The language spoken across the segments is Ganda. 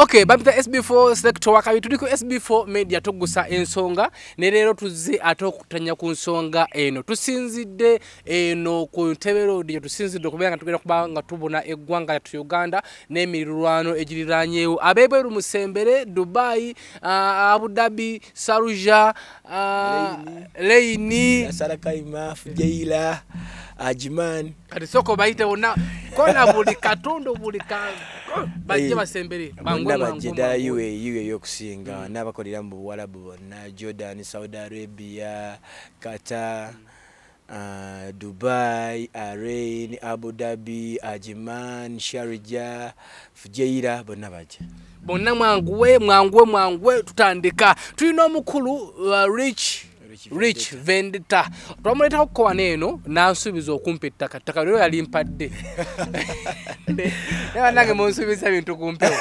okay bampita sb4 sector wakabi tuliko sb4 media tugusa ensonga ne leero tuzze ate okutanya ku nsonga eno. Tusinzidde eno ku ntebe road gye tusinzidde okubeera nga tugenda kuba nga tubona eggwanga lyattu uganda n'emirirwano egiriranyeewo ab'ebweru musembere dubai uh, abu dhabi saruja uh, leini. Yasala ajiman. Kati soko bayite bonna kona buli katundu buli bajje basembere bonna mwangu, bajje ddala mwangu. yiwe yiwe eyokusinga n'abakolera mu buwalabu bonna jordan saudi arabia qatar uh, dubai arain abu dhabi ajiman sharja fujeira bonna bajja bonna mwanguwe mwanguwe mwanguwe tutandika. Tulina omukulu uh, rich rich vendetta. Twamuleetako kowana eno nansuubiza okumpa ettaka. Ettaka lyo yali mpadde. Naye nange munsuubiza bintu kumpewo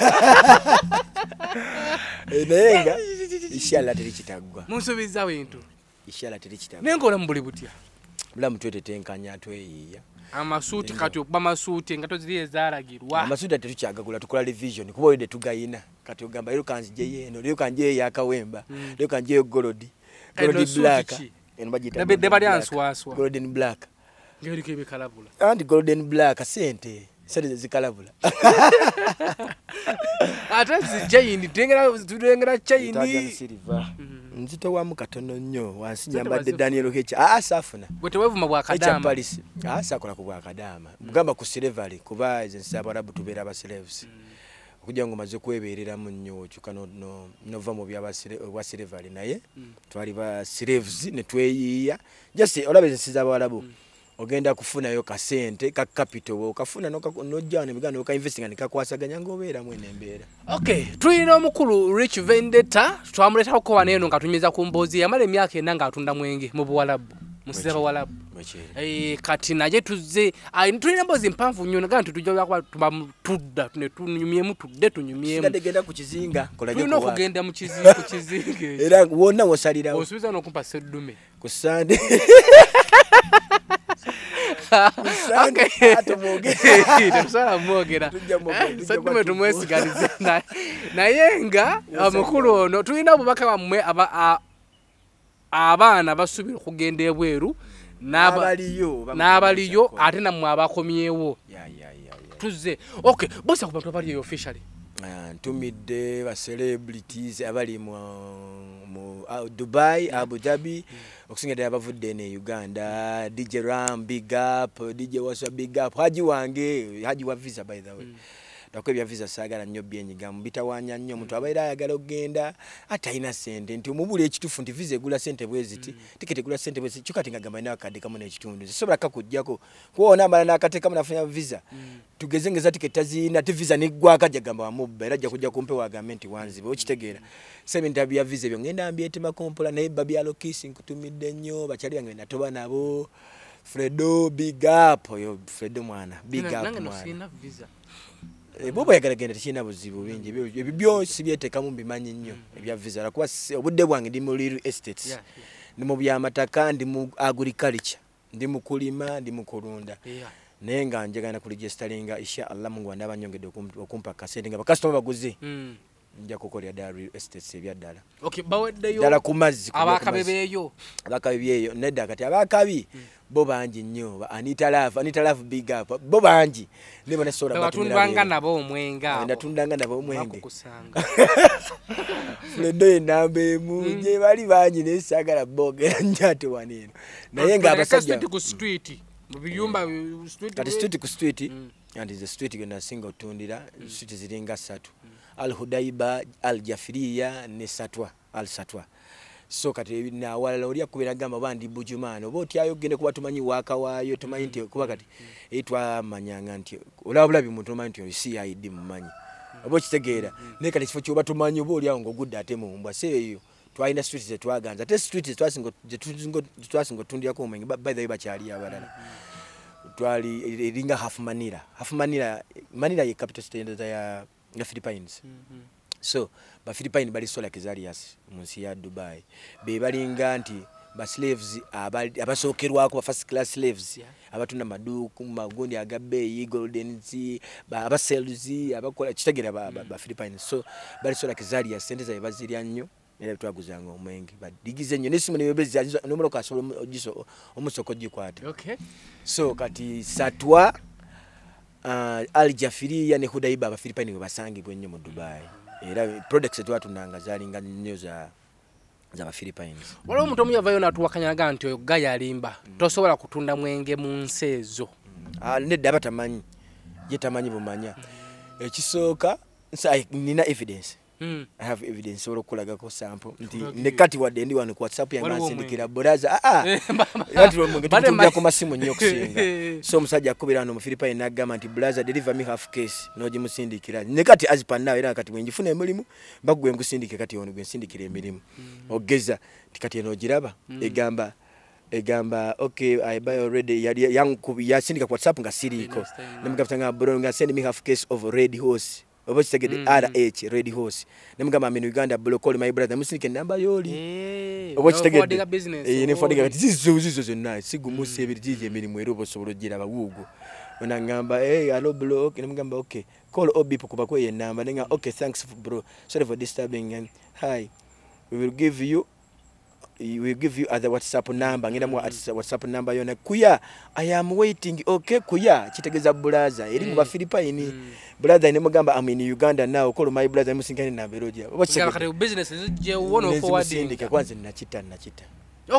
Eh, naye nga inshallah terikitaggwa munsuubiza bintu inshallah terikitaggwa naye ngaolamu buli butya? Bulamu twetetenkanya tweyiiya. Amasuuti kati okuba masuuti engato ziri ezaalagirwa amasuda tetukyagagula tukola revision. Kuba oyode tugayina. Kati ogamba lero kanzijeyo eno lero kanjeyo eyakawemba lero kanjeyo golodi Suuti black. Eno bagiyita Nabe- golden bali answaswa. golden black. Ngaeriko ebikalabula. Anti golden black sente. Sente zezikalabula ate zijaini tulengera Itaalian chaini silver. Nzitowamu katono nnyo wansi Sente nyambadde bazifuna. daniel hecha aa saafuna. Gwe tewevuma ekya bwakadaama paris aa sakola ku bwakadaama bugamba ku silevary kuba ezo ensi abarabu tubeera abasleves okujja nga omaze kwebeereramu nnyo no- nova mu byobwa silevary naye twali ba slaves ne tweyiiya. Just olaba ensi z'abawarabu ogenda kufunayo kasente ka capital okafuna nojja nebigaa nokainvestinga nekakwasaganya ngaobeeramu eno embeera okay tulina omukulu rich vendetta twamuleetako kowana eno nga tunyumiza ku mboozi yamala emyaka ena ng'atunda mwenge mu buwalabu musiza bawalabu. Eh, kati naye tuzze ah, tulina mboozi mpanvu nnyo naga nti tujja kuba tudda tunyumyemu tudde tunyumyemu. Sigadde genda ku kizinga kolage tulina ku waaka. okugenda mu kizinga era wonna wosalirawo. Osuubiza n'okumpa seddume ku sande. Mwogera. Tujja seddume tumwesigalize. Na- naye nga omukulu ono tulina obubaka a- abaana basuubira okugenda ebweru n'aba- N'abaliyo, ate nammwe abakomyewo. Tuzze. Okay bosa ku bantu abaliyo officially. Ah, ntumidde ba celebrities abali mu, uh, dubai abu dhabi okusinga ddala bavudde eno e uganda dj ram big up dj waswa big up haji wange haji wa visa by the way tako ebya visa saagala nnyo byenyigamu bitawanya nnyo. Omuntu abaire ayagala okgenda ate alina sente nti omubula ekitufu nti visa egula sente bwe ziti tiketi egula sente bwe ziti kyokati nga gamba ina akadde kamu n'ekitundu zisobola kakuggyako kuba ona amala n'akateekamu nafuna visa tugeze ngeza tiketi taziyina te visa neggwako ajja gamba wamubba. Era ajja kujja kumpe wagambe nti wanzibe okitegeera. So ebintu bya visa ebyo ngenda mbyetema kompola naye babyalo kisi nkutumidde nnyo bakyali bange natoba nabo. Fredo big up. Oyo fredo mwana big up mwana Eh, bwoba oyagala genda tekirina buzibu bingi Ebyo- ebyo byosi byeteekamu mbimanyi nnyo ebya visa. Lwakuba si- obudde bwange ndi mu real estates. Ndi mu byamataka ndi mu agriculture ndi mu kulima ndi mu kulunda. Naye nga njagala kuligestalinga insha allah mungu wandaba nyongedde okum- okumpa kasente nga bakasitoma baguze. Mm. Nja kukolera ddala real estates ebya ddala. Ku mazzi beeyo? Abakabi byeyo nedda kati abakabi bo bangi nnyo ba anita love anita love big up bo bangi. Nibo nasobola batundwanga nabo omwenge abo natundanga nabo omwenge. Fredo enamba emu gye bali bangi naye saagala boogera nnyo ate wano eno. Naye nga abasajja street ku street mu biyumba bi- street kati street ku street Mm. anti ze street gwe nasinga otundira street ziringa ssatu al hudaiba al jafiriya ne satwa al satwa so kati nawalala oli kubira gamba bandi bujumano. Boti otyayo ogende kuba tumanyi waaka waayo tumanyi nti kuba kati. Eri twamanyanga nti olaba bulabi muntu omanyi nti oli cid mumanyi oba okitegeera naye kati ekifo kyoba tumanyi oba oliawo ngaogudde ate mumbwa si eyo twalina street zetwaganza ate street zetwasinga otundirako omwenge ba- by the way bakyali abalala twali eringa half manila. Half manila manila ye capital state ya, ya philippines Mhm. so bafilipine bali sola kezalias mu nsi ya dubai. Be balinga nti baslaves abali- abasookerwako ba first class slaves. Yeah. abatunda maduuku magundi agabeeyi goldens ba- abasels abakola kitegera bafilipines so bali so like zalia sente zabe bazirya nnyo era twaguzanga omwenge badigize nnyo. Nesimu nomoloka asobola ogiso- omusoko gikwata okay. So kati satwa uh, al jafiriya ne hudaiba abafilipine we basangibwa ennyo mu dubai. Era products twatundanga zalinga nnyo za za bafilipines waliwo omuntu omu yavayo natuwakanyaga nti oyo gaya alimba tosobola kutunda mwenge mu nsi ezo. Ah, nedda aba tamanyi ye tamanyi bumanya. Ekisooka nsa- nina evidence. Mm. I have evidence. Sobola okukulagako sample. Nti Okay. ne kati wadde ndi wano ku whatsapp yange Waliwo ansindikira buraza aa Bade tujja ma- ku masimu nnyo okusinga. So omusajja akubira wano mu philipine n'agamba nti buraza deliver me half case. N'ogimusindikira. Ne kati azipannawo era kati bwenjifuna emirimu bagwe ngusindike kati ono gwe nsindikira emirimu. Ogeza nti kati eno ogiraba. Egamba egamba okay i buy already. Yali yankubi yasindika ku whatsapp nga siriiko. Yes, I know. nemugamba nga bro nga send me half case of red horse oba kitegedde Mm. rh red horse. Nemugamba I'm uganda bro my brother musindike enamba yoli. Eh, oba forwarding a business. kitegedde Oh. nefadiga kati zizo zizo zonna. Sigumusa ebiri gigi emirimu era oba osobola ogiraba wuugo onagamba hey, alo block nemugamba okay call obip kuba kweyo enamba nenga okay thanks bro. Sorry for disturbing hi. We will give you we will give you other whatsapp number. Ngenda mu whatsapp number yona kuya i am waiting. Okay kuya kitegeeza bulaza eri mu bafilipine brother nemugamba am in uganda now. Call my brother. Musinkane na beroja kati business je uone forward kwanza nakita nakita.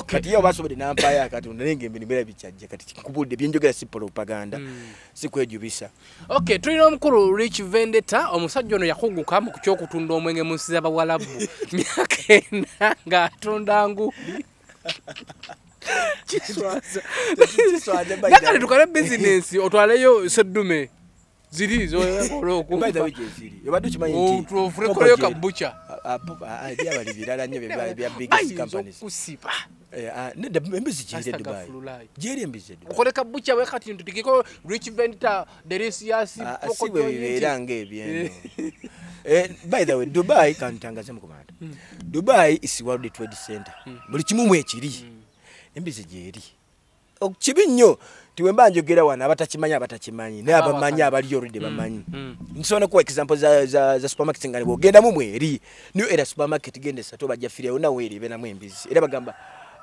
Kati ye obasobodde nampaya katonda naye ngaemirimu era bikyajja kati nkubudde byenjogera si propaganda Mm. sikwejubisa okay tulina omukulu rich vendetta omusajja ono yakuguka mu kyokutunda omwenge mu nsi z'abawalabu myaka ena ng'atunda nguuli way. tukale bizinesi otwaleyo seddume ziri zokola By the way, gyeziri. obadde okimanyi nti ofurekoleyo Coco Jelly- kabuca Ah, ah, ah, byabali birala nnyo bya- bayinza companies Eh, ah, gyeri e gyeri e kati ntutikiko rich Ah, ngaebyeno Eh, by the way dubai kantangaze mukomanda dubai is world trade center. Buli kimu mwekiri embizi gyeri O- kibi nnyo. Tiwemba njogera wano abatakimanyi abatakimanyi. Naye Abawakana. abamanyi abali olwedde bamanyi. Nsobola kuwa example za, za, za supermarket nga bwogendamu mweri niyo era supermarket genda esatu bajjafiriawo naweeri ebeeramu embizi era bagamba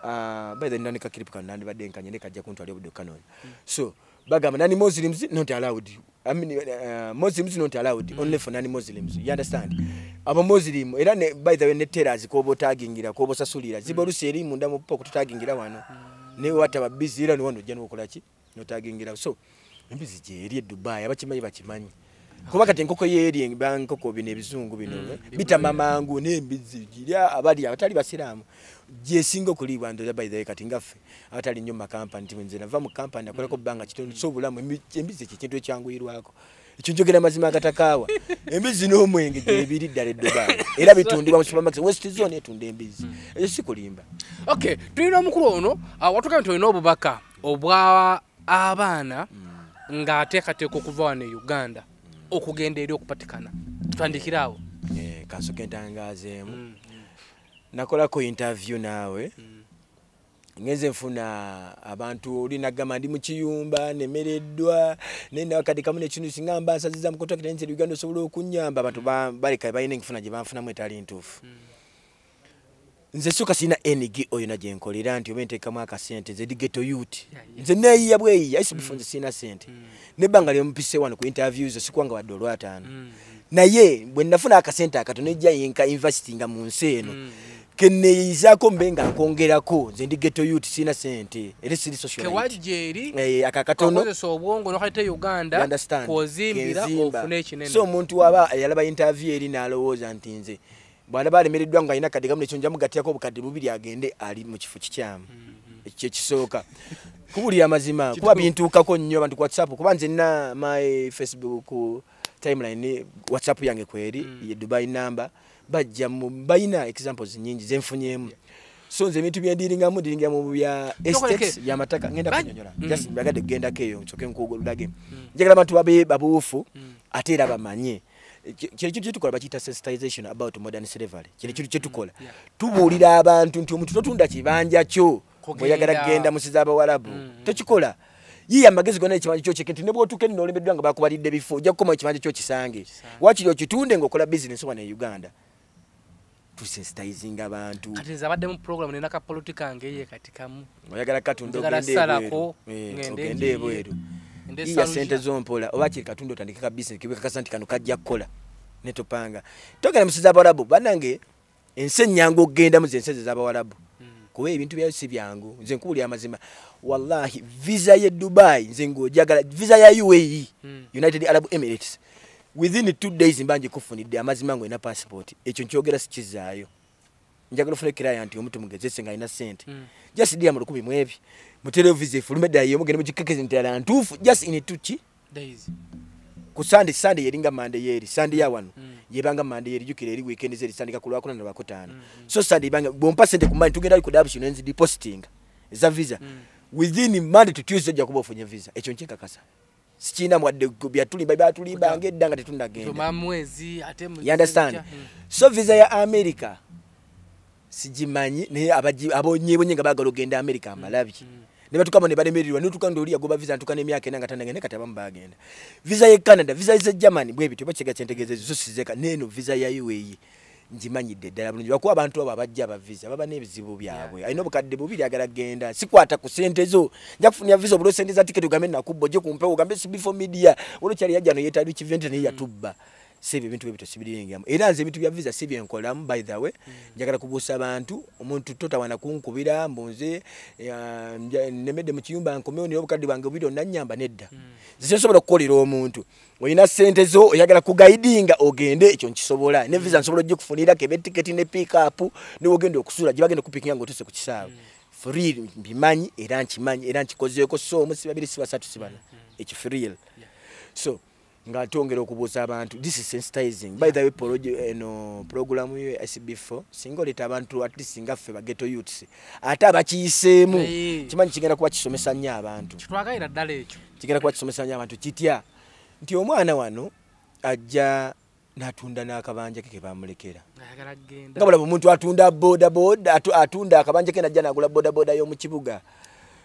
uh, by the nani kakiripu kano nandibadde nkanyene kajja kuntwala obudde kanoni so bagamba nani muslims? Not allowed. I mean, uh, muslims not allowed. Mm. only for nani muslims. You understand? Aba muslim era ne, by the way ne terrors koba otagingira koba osasulira zibo mm. eri munda mu poko tutagingira wano. Ne wata busy era niwano okola ki notagingira so embizi gyeri eri dubai abakimanyi bakimanyi kuba kati enkoko yeeri bankoko bino ebizungu bino eh, bitama mangu n'embizi girya abali abatali basiraamu gyesinga okuliibwa ndoza way kati ngaffe abatali nnyo makampani nti nze nava mu kampani nakolako bbanga kitono so obulamu embi- embizi ekyo ekintu ekyanguyirwako ekyo njogera mazima agatakaawa embizi n'omwenge gyebiri ddala eddubai era bitundibwa mu supermarket west zone etunda embizi. Ekyo si kulimba. Okay tulina omukulu ono uh, watugaa nti olina obubaka obwa abaana ng'ateekateeka okuva wano e uganda okugenda eri okupatikana. Tutandikire awo. Eh, kansoke ntangazeemu nakolako interview naawe. Ngenze nfuna abantu oli nagamba ndi mukiyumba nemereddwa naye nawakadikamu nekintu singa mba nsaziza mukontrakita nze uganda osobola okunyamba. Abantu ba- baleka balina enkifuna gye banfunamu etali ntuufu. Nze suka sirina eng oyo na gyenkolera nti oba nteekamu akasente nze digeto yeah. nze neeyiya bweyiya isi bufu nze sirina sente nebbanga lyomupise wano ku interview zo sikuwanga wadde olwataano. Naye bwe nafuna akasente akatono ejja yenka investinga mu nsi eno keneeyizaako mbe nga nkongerako. Nze ndi geto youth sirina sente era siri socialite Eh, aka katono. kakozesa obwongo nokaleta uganda Kenzimba. ofune ekinene. So omuntu waba yalaba interview eri n'alowooza nti nze bwalaba alemereddwa nga alina kadde gamu nekyo nja mugatyako obukadde bubiri agende ali mu kifo kikyamu ekyo ekisooka. Kubulira mazima kuba bintuukako nnyo abantu ku whatsapp. Kuba nze nina my facebook timeline whatsapp yange kweri ye dubai number bajja mu bayina examples nyingi zenfunyemu so nze ebintu byendiringamu ndiringira mu bya estates byamataka ngenda kunyonyola. Mm. just mbagadde kugendako eyo nsoke nkugulage njagala abantu babe babuufu ate era bamanye. Kino kintu kyetukola bakiyita sensitization about modern slavery. Kino kintu kyetukola tubuulira abantu nti omuntu totunda kibanja kyo Kugenda. bweoyagala kgenda musiza abawalabu Mm, mm. tokikola. Yiye amagezi gonna ekimanje kyokyeke nti ne bwotuuka eno nolemeddwa nga bakubalidde bifo ojja kukomawo ekimanje kyo kisange. Wakiri okitunde ngaokola bizinesi wano e uganda tusensitizinga abantu. Kati nze abadde mu program nina kapolitika ngeye kati kamu. Oyagala Njagala ogende ebweru. Eh, iya sente zompola. Oba kiri katonda otandike ka bizinesi kibwekakasa nti kano kajja kukola? Netopanga togenda musiza abawalabu banange ensi enyanga okugendamu zensi ezo ez'abawalabu Mm. kuba ebintu byayo si byangu. Nze nkubulya amazima. Wallahi visa ye dubai nze ngaojagala visa ya uae Mm. united arab emirates within two days mba ngikufunidde amazima nga ina passport. Ekyo nkyogera sikizaayo njagala ofuna ekiraya nti omuntu mugezese nga alina sente. Mm. just dia mu lukumi mu ebyo mutere visa efulume ddala yemugende mugikekeze nti ddala ntuufu just in tuki days. Ku sande sande yeringa mande yeri sande ya wano Mm. yebanga mande yeri jukire eri weekend zeri sande kakulwa kuna nabako tano Mm, so sande banga bompa sente kumani tugenda ku dabushi nenzi depositing za visa. Mm. within monday to tuesday ojja kuba ofunye visa ekyo nkinkakasa sikiina mwadde byatulimba byatulimbanga edda nga tetundagenda. Tuma mwezi ate you understand? Mm. so visa ya america sigimanyi naye abonyebonye nga bagala ogenda america amalabi Mm. ne batukamu ne balemererwa netuka ndi oli yagoba visa ntuka n'emyaka ena nga tandagende kati abamu bagenda visa ye canada visa ze germany bwe bityo bakiga kyentegeeza zo sizeka neeno visa ya uae ngimanyidde ddala bulungi. Lwakuba abantu abo abajja aba visa baba n'ebizibu byabwe. alina obukadde bubiri agala genda sikwata ku sente zo. Nja kufunira visa obulwa sente za tiketi ogambe nakubba ojje kumpewo ogambe sibifo media. Olwokyali yajja no yeetali kivente naye yatubba si ebyo ebintu bwe bityo sibiringamu era nze ebintu bya visa si byenkolamu by the way njagala kubuusa abantu omuntu totawana kunkubira mbunze nemedde mu kiyumba nkomewo nira obukadde bwange bubiri onanyamba nedda. Nze nsobola okukolera omuntu. Olina sente zo oyagala kugaidinga ogende ekyo nkisobola. Ne visa nsobola ogikufunirako ebetiketi ne pikapu niwogenda okusula gye bagenda okupikinga ngaotuse ku kisaawe. Free mbimanyi era nkimanyi era nkikozeeko so omu si babiri si basatu si bana. Ekyo free. So nga twongera okubuuza abantu this is sensitizing. By the way poroje- eno program yo sb4 singa oleeta abantu at least nga ffe bageto youths ate abakiyiseemu kimanyi kigenda kuba kisomesa nnyo abantu. Kitwagalira ddala ekyo. Kigenda kuba kisomesa nnyo abantu kitya? Nti omwana wano ajja natunda n'akabanja ke ke bamulekera. Ayagala kgenda. Nga bulaba omuntu atunda bodaboda atu- atunda akabanja ke najja nagula bodaboda y'omu kibuga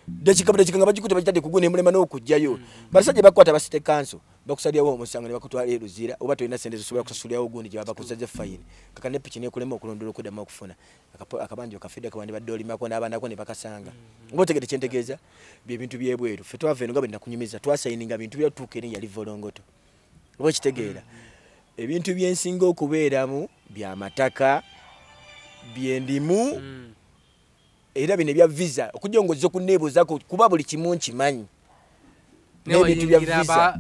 dakika budakika nga bagikuta bagitadde kugwe nemulema n'okugjayo basajja bakwata basite kanso. Bakusalyawo omusango ne bakutwala e luzira oba tolina sente zosobola kusasulyawo gundi gye babakusaze fayini kaka ne piki nekulema okulondola okuddamu okufuna Akapo- akabanja okafedde akabandi badde olimako n'abaanako ne bakasanga oba otegedde kyentegeeza byebintu byebweru ffe twava eno nga bwe nakunyumiza twasayininga bintu byatuuka eri yali volongoto. Oba okitegeera ebintu byensinga okubeeramu byamataka byendimu Mm. Era bino ebya visa okujja nga ozze okuneebuuzako kuba buli kimu nkimanyi. Ne n'ebintu bya visa.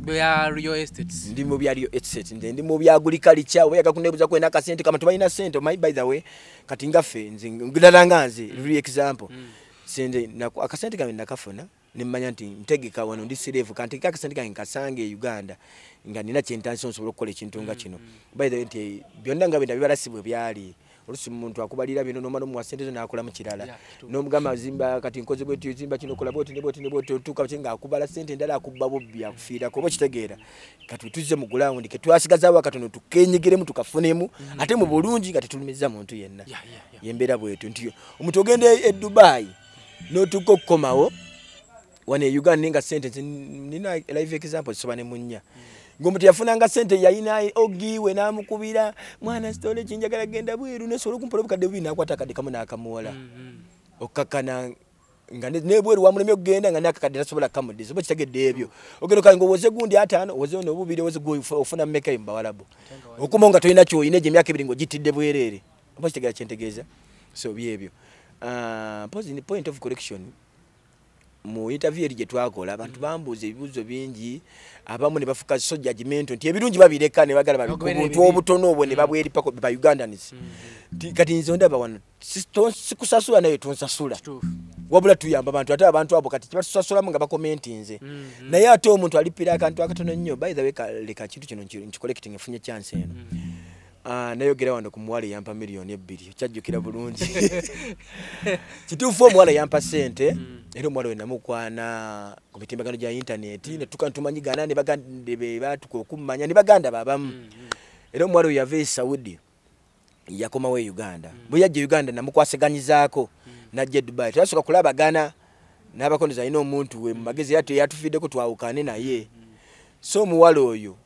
bya real ndi mu byaliyo etset nze ndi mu bya agriculture oba yaga kuneebuuzako ena akasente kama tubalina sente omanyi by the way kati ngaffe nze ddala nga nze ruli example. Mm. naku- akasente kange nakafuna nemmanya nti ntegeka wano ndi sireevu kantegeka akasente kange nkasange e uganda nga nina kyentansi nsobola okukola ekintu nga kino. By the way nti byonna nga benda bibalasi bwe byali olusi muntu akubalira bino nomala omuwa sente zo nakola mu kirala. Nomugamba zimba kati nkoze bweti zimba kino kola bwoti nebwoti nebwoti otuuka kye ngaakubala sente endala akubba bubbi akufiirako oba okitegeera. Kati tuzze mu gulawundi ketwasigazaawo akatono tukenyigiremu tukafunemu ate mu bulungi nga tetulumiza muntu yenna. Yembeera bwetu nti omuntu ogenda e e dubai notuuka okukomawo wano e uganda ninga sente nze nina live example soba ne munnya ngaomuntu yafunanga sente yayina ogiwe namukubira mwana sitole kinjagala genda bweru nesobola okumpola obukadde bubiri nakwata akadde kamu nakamuwola Mm, mm. okakana nga ne- nebweru wamulemi okugenda nga nakakadde tasobola kamuddiza oba kitegedde ebyo. Ogenda okale nga owoze gundi ataano owoze ono obubiri owoze ofuna mmekayo mu bawalabu. Okumawo nga tolina kyoyina egyo emyaka ebiri ngaogitidde bwereere. Oba kitegera kyentegeeza? So byebyo Ah, point of correction mu interview eri gye twakola abantu bambuuza ebibuuzo bingi abamu ne bafuka so judgment nti ebirungi babireka ne bagala buntu obutono obwo ne babweripako ba ugandans. Ti- kati nze ndaba wano sikusasula naye tonsasula. Wabula tuyamba abantu ate abantu abo kati kibatusasulamu nga bakomenti nze. Mm. naye ate omuntu alipira akantu akatono nnyo by the way ka- leka kintu kino nki- nkicollecting efunye chance eno Ah, nayogera wano ku muwala eyampa miliyoni ebbiri. Okyajjukira bulungi. Kituufu omuwala yampa sente era omuwala we namukwana ku mitimbagano gya intaneti netuka tumanyigana ne baganda be batuka okummanya ne baganda babamu era omuwala oyo yava e saudi yakomawo e uganda. Bwe yajja e uganda namukwasiganyizaako najja e dubai. Twasooka kulabagana n'abakondozi alina omuntu we mu magezi yate yatufiiddeko twawukane naye. So omuwala oyo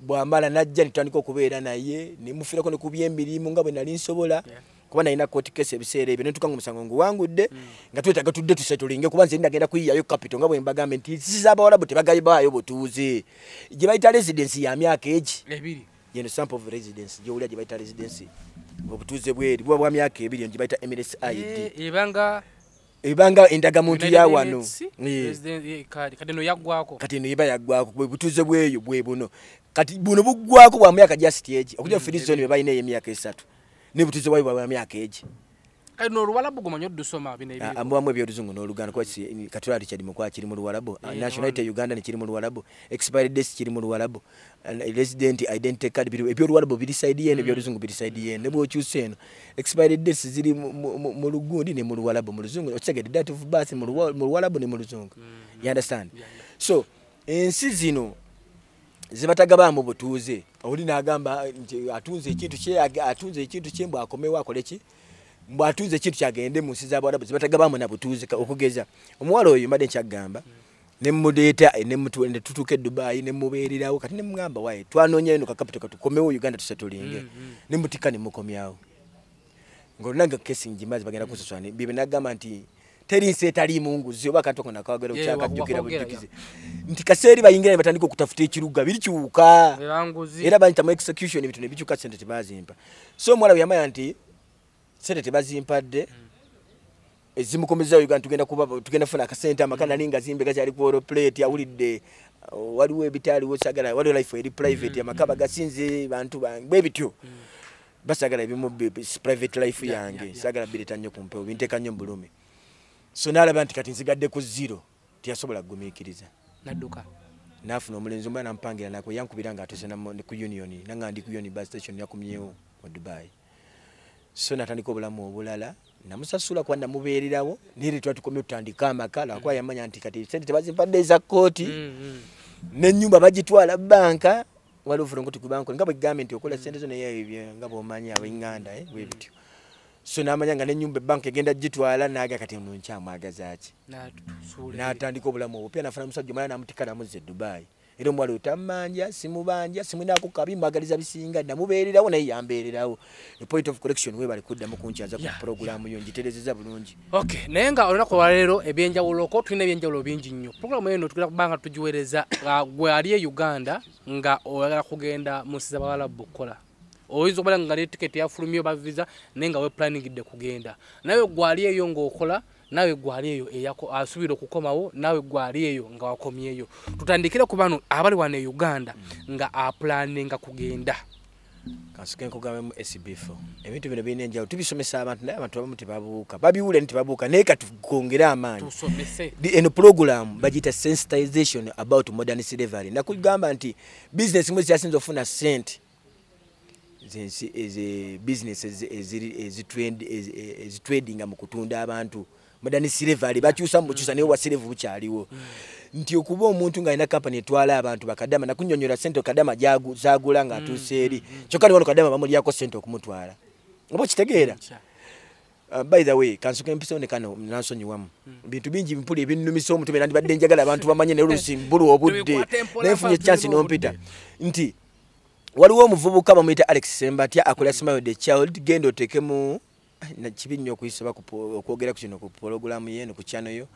bwamala najja netutandika okubeera naye nemufiirako ne ku byemirimu nga bwe nali nsobola kuba nalina kooti kesi ebiseera ebyo netuka nga omusango nguwangudde nga twetaaga tudde tusetulinge kuba nze ndagenda kuyiyayo kapito nga bwe mbagambe nti nsi z'abawalabu tebagabaayo butuuze. Gye bayita residensi ya myaka egi yeno sample of residence gyowulira gye bayita residensi obutuuze bweri buba bwa myaka ebiri gye bayita emirates id Eh, ebanga endagamuntu ya wano. Eh. kati no yaggwako kati eno yeba yaggwako bwe butuuze bweyo bwe buno kati buno buggwako bwa myaka siti egi okujja Mm, free zone bwe balina ey'emyaka esatu. Ne butuuze bwayo bwa myaka egi noluwalabu gumanyi oddusoma bino ebiri amuwamu ebyoluzungu n'oluganda katula richard mukwa kiri mu luwalabu Eh, nationality uganda nekiri mu luwalabu expiry dates kiri mu luwalabu bo resident identity card biri ebyoluwalabu biri side yeno ebyoluzungu biri side yeno ne bwokyusa eno. Expiry dates ziri mu- lugundi ne mu luwalabu mu luzungu okitegedde date of birth mu ruwala bo luwalabu ne mu luzungu. You understand? so ensi zino zibatagabaamu butuuze. Oli n'agamba nti atunze ekintu kye atunze ekintu kye mbw akomewo akole ki? Mbw atunze ekintu kyagende mu nsi zabawalabu zibatagabaamu na butuuze okugeza. Omuwala oyo mbadde nkyagamba nemuleeta netutuuka e dubayi nemubeererawo kati nemugamba waye twanoonyayo no kakapito katukomewo uganda tusetulinge nemutika nemukomyawo ngaolunanga kesi njimazi bagenda kusasula bibe nagamba nti teri nsi etaliimu nguzi oba katoko nakawagera Yeah, kyakajjukira wakwogera, bujjukizi nti kaseeri bayingira ne batandika okutafuta ekiruga birikyuka ebanguzi era bayitamu execution ebintu nebikyuka sente tebazimpa. So omuwala bwe yamanya nti sente tebazimpadde ezimukomezaayo uganda tugenda kuba tugenda kufuna akasente amaka nali nga zimbe gakyali ku oroplate awulidde waliwo ebitaaliwo sagala waliwo life eri private amaka bagasinze bantu bange bwe bityo. Basagala ebimu bi- bi- private life yange. sagala bireeta nnyo ku mpewo binteeka nnyo mu bulume so naalaba nti kati nsigadde ku zero tiyasobola kugumiikiriza nadduka. Nafuna omulenzi omwana nampangira nako yankubira nga ne ku union nanga ndi ku union bus station yakumyewo mu dubai. So natandika obulamu obulala namusasula kuba namubeererawo nere tuba tukomye tutandika amaka lwakuba yamanya nti kati sente tebazimpadde eza kooti Mm, mm. nenyumba bagitwala banka waliwo fulongo tukubanko nga bwegambe nti okola sente zo naye nga bwomanyi abenganda bwe bityo so namanya nga nenyumba ebanka egenda gitwala naga kati ono nkyamwagazaki natandika obulamu obwo pia nafuna musajja omala namutika namuzza e dubai. Era omuwala oyo tammanja simubanja simwinako kabi mbagaliza bisinga namubeererawo naye yambeererawo. Point of correction webali kuddamu kunkyaza ku puroguramu yo ngiterezeza bulungi. Okay naye nga olunaku olwaleero ebyenjawuloko tulina ebyenjawulo bingi nnyo. Puroguramu eno tugenda kubanga tugiweereza gwe ali e uganda nga oyagala kugenda mu nsi zabawalabu okukola oyinza okubala nga netiketi yafulumye oba visa naye nga weplaningidde kugenda. Nawe gwali eyo ng'okola nawe gwali eyo asuubira okukomawo nawe gwali eyo nga wakomyeyo. Tutandikire ku bano abali wano e uganda nga apulaninga kugenda. Kansuke nkugambemu sb4 ebintu bino birina enjawulo. Tubisomesa abantu naye abantu abamu tebabuuka. Babiwule nti babuuka naye katugongere amaanyi. Eno program bagiyita sensitization about modern slavery. Nakugamba nti business mwe zikyasinza okufuna sente zensi eze business ezi- eziri- ezitrend- ezi- e- ezitradinga mu kutunda abantu. Modern slavery bakyusa mukyusa naye obwasirevu bukyaliwo. Nti okuba omuntu ng'alina kampani etwala abantu bakadama nakunyonyola sente kadama zagula ng'atuuse eri. Kyokka ni wano kadama bamulyako sente okumutwala. Oba okitegeera? Uh, by the way kansoka empisawo ne kano nansonyiwamu. Bintu bingi mpuli ebinnumisa omutwe era ndibadde njagala abantu bamanye naye oluusi mbulwa obudde. Naye nfunye mbulwa nompita. nti waliwo omuvubuka bamuyita alex sembatya akolera smile the child genda otekemu kibi nnyo okuyisaba ku okwogera ku kino ku pologulamu yeno ku chano yo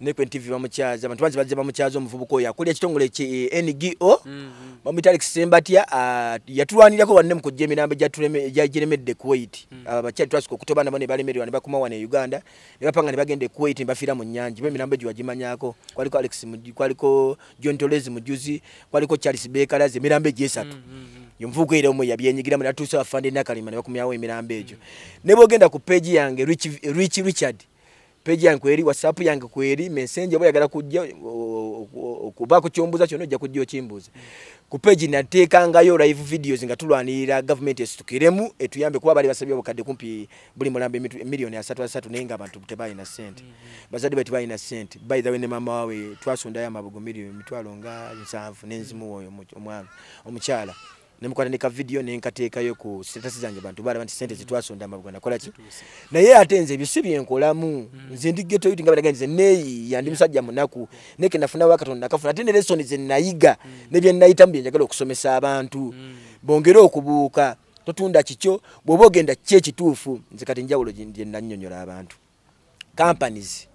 nekwe tv bamukyaza abantu banzi bazze bamukyaza omuvubuka oyo akulira ekitongole ki ngo bamuyita alex sembatya ah, yatulwanirako wanne mukujja emirambo egyatuleme- egyagiremedde kuwait. Abakyali twasika okutoba nabo ne balemererwa ne bakoma wano e uganda. Ne bapanga ne bagenda e kuwait ne bafiira mu nyanja ba emirambo egyo wagimanyako kwaliko alex kwaliko john tolezi mujuzi kwaliko charles bekalazi emirambo egyesatu yomuvubuka era omu yabyenyigiramu natuusa wafande nakalima ne bakumyawo emirambo egyo. Ne bwogenda ku peegi yange rich, rich richard peegi yange kweri whatsapp yange kweri mesenje oba oyagala kujja o- o- okubaako kyombuuza kyonna ojja kujja okimbuuza. Ku peegi nateekangayo live videos nga tulwanirira gavumenti esitukiremu etuyambe kuba bali basabye obukadde kumpi buli mulambo emitu- emiliyoni asatu asatu naye nga abantu tebalina sente bazadde bwe tebalina sente by the way ne mama waawe twasondayo amabugo miliyoni emitwalo nga nsanvu nenzimu oyo omwana omukyala nemukwata ne kavidiyo nenkateekayo ku sitatasi zange bantu balaba nti sente zitwasonda amabugwa nakola ki? Naye ate nze ebyo si byenkolamu nze ndi geto yuti nga balaga nze neeyiya ndi musajja munaku naye ke nafunawo akatonda nakafuna ate ne lesoni ze nayiga ne bye nayitamu bye njagala okusomesa abantu. Bongere okubuuka totunda kikyo bw'oba ogenda ki ekituufu nze kati njawulo gye nannyonnyola abantu. Companies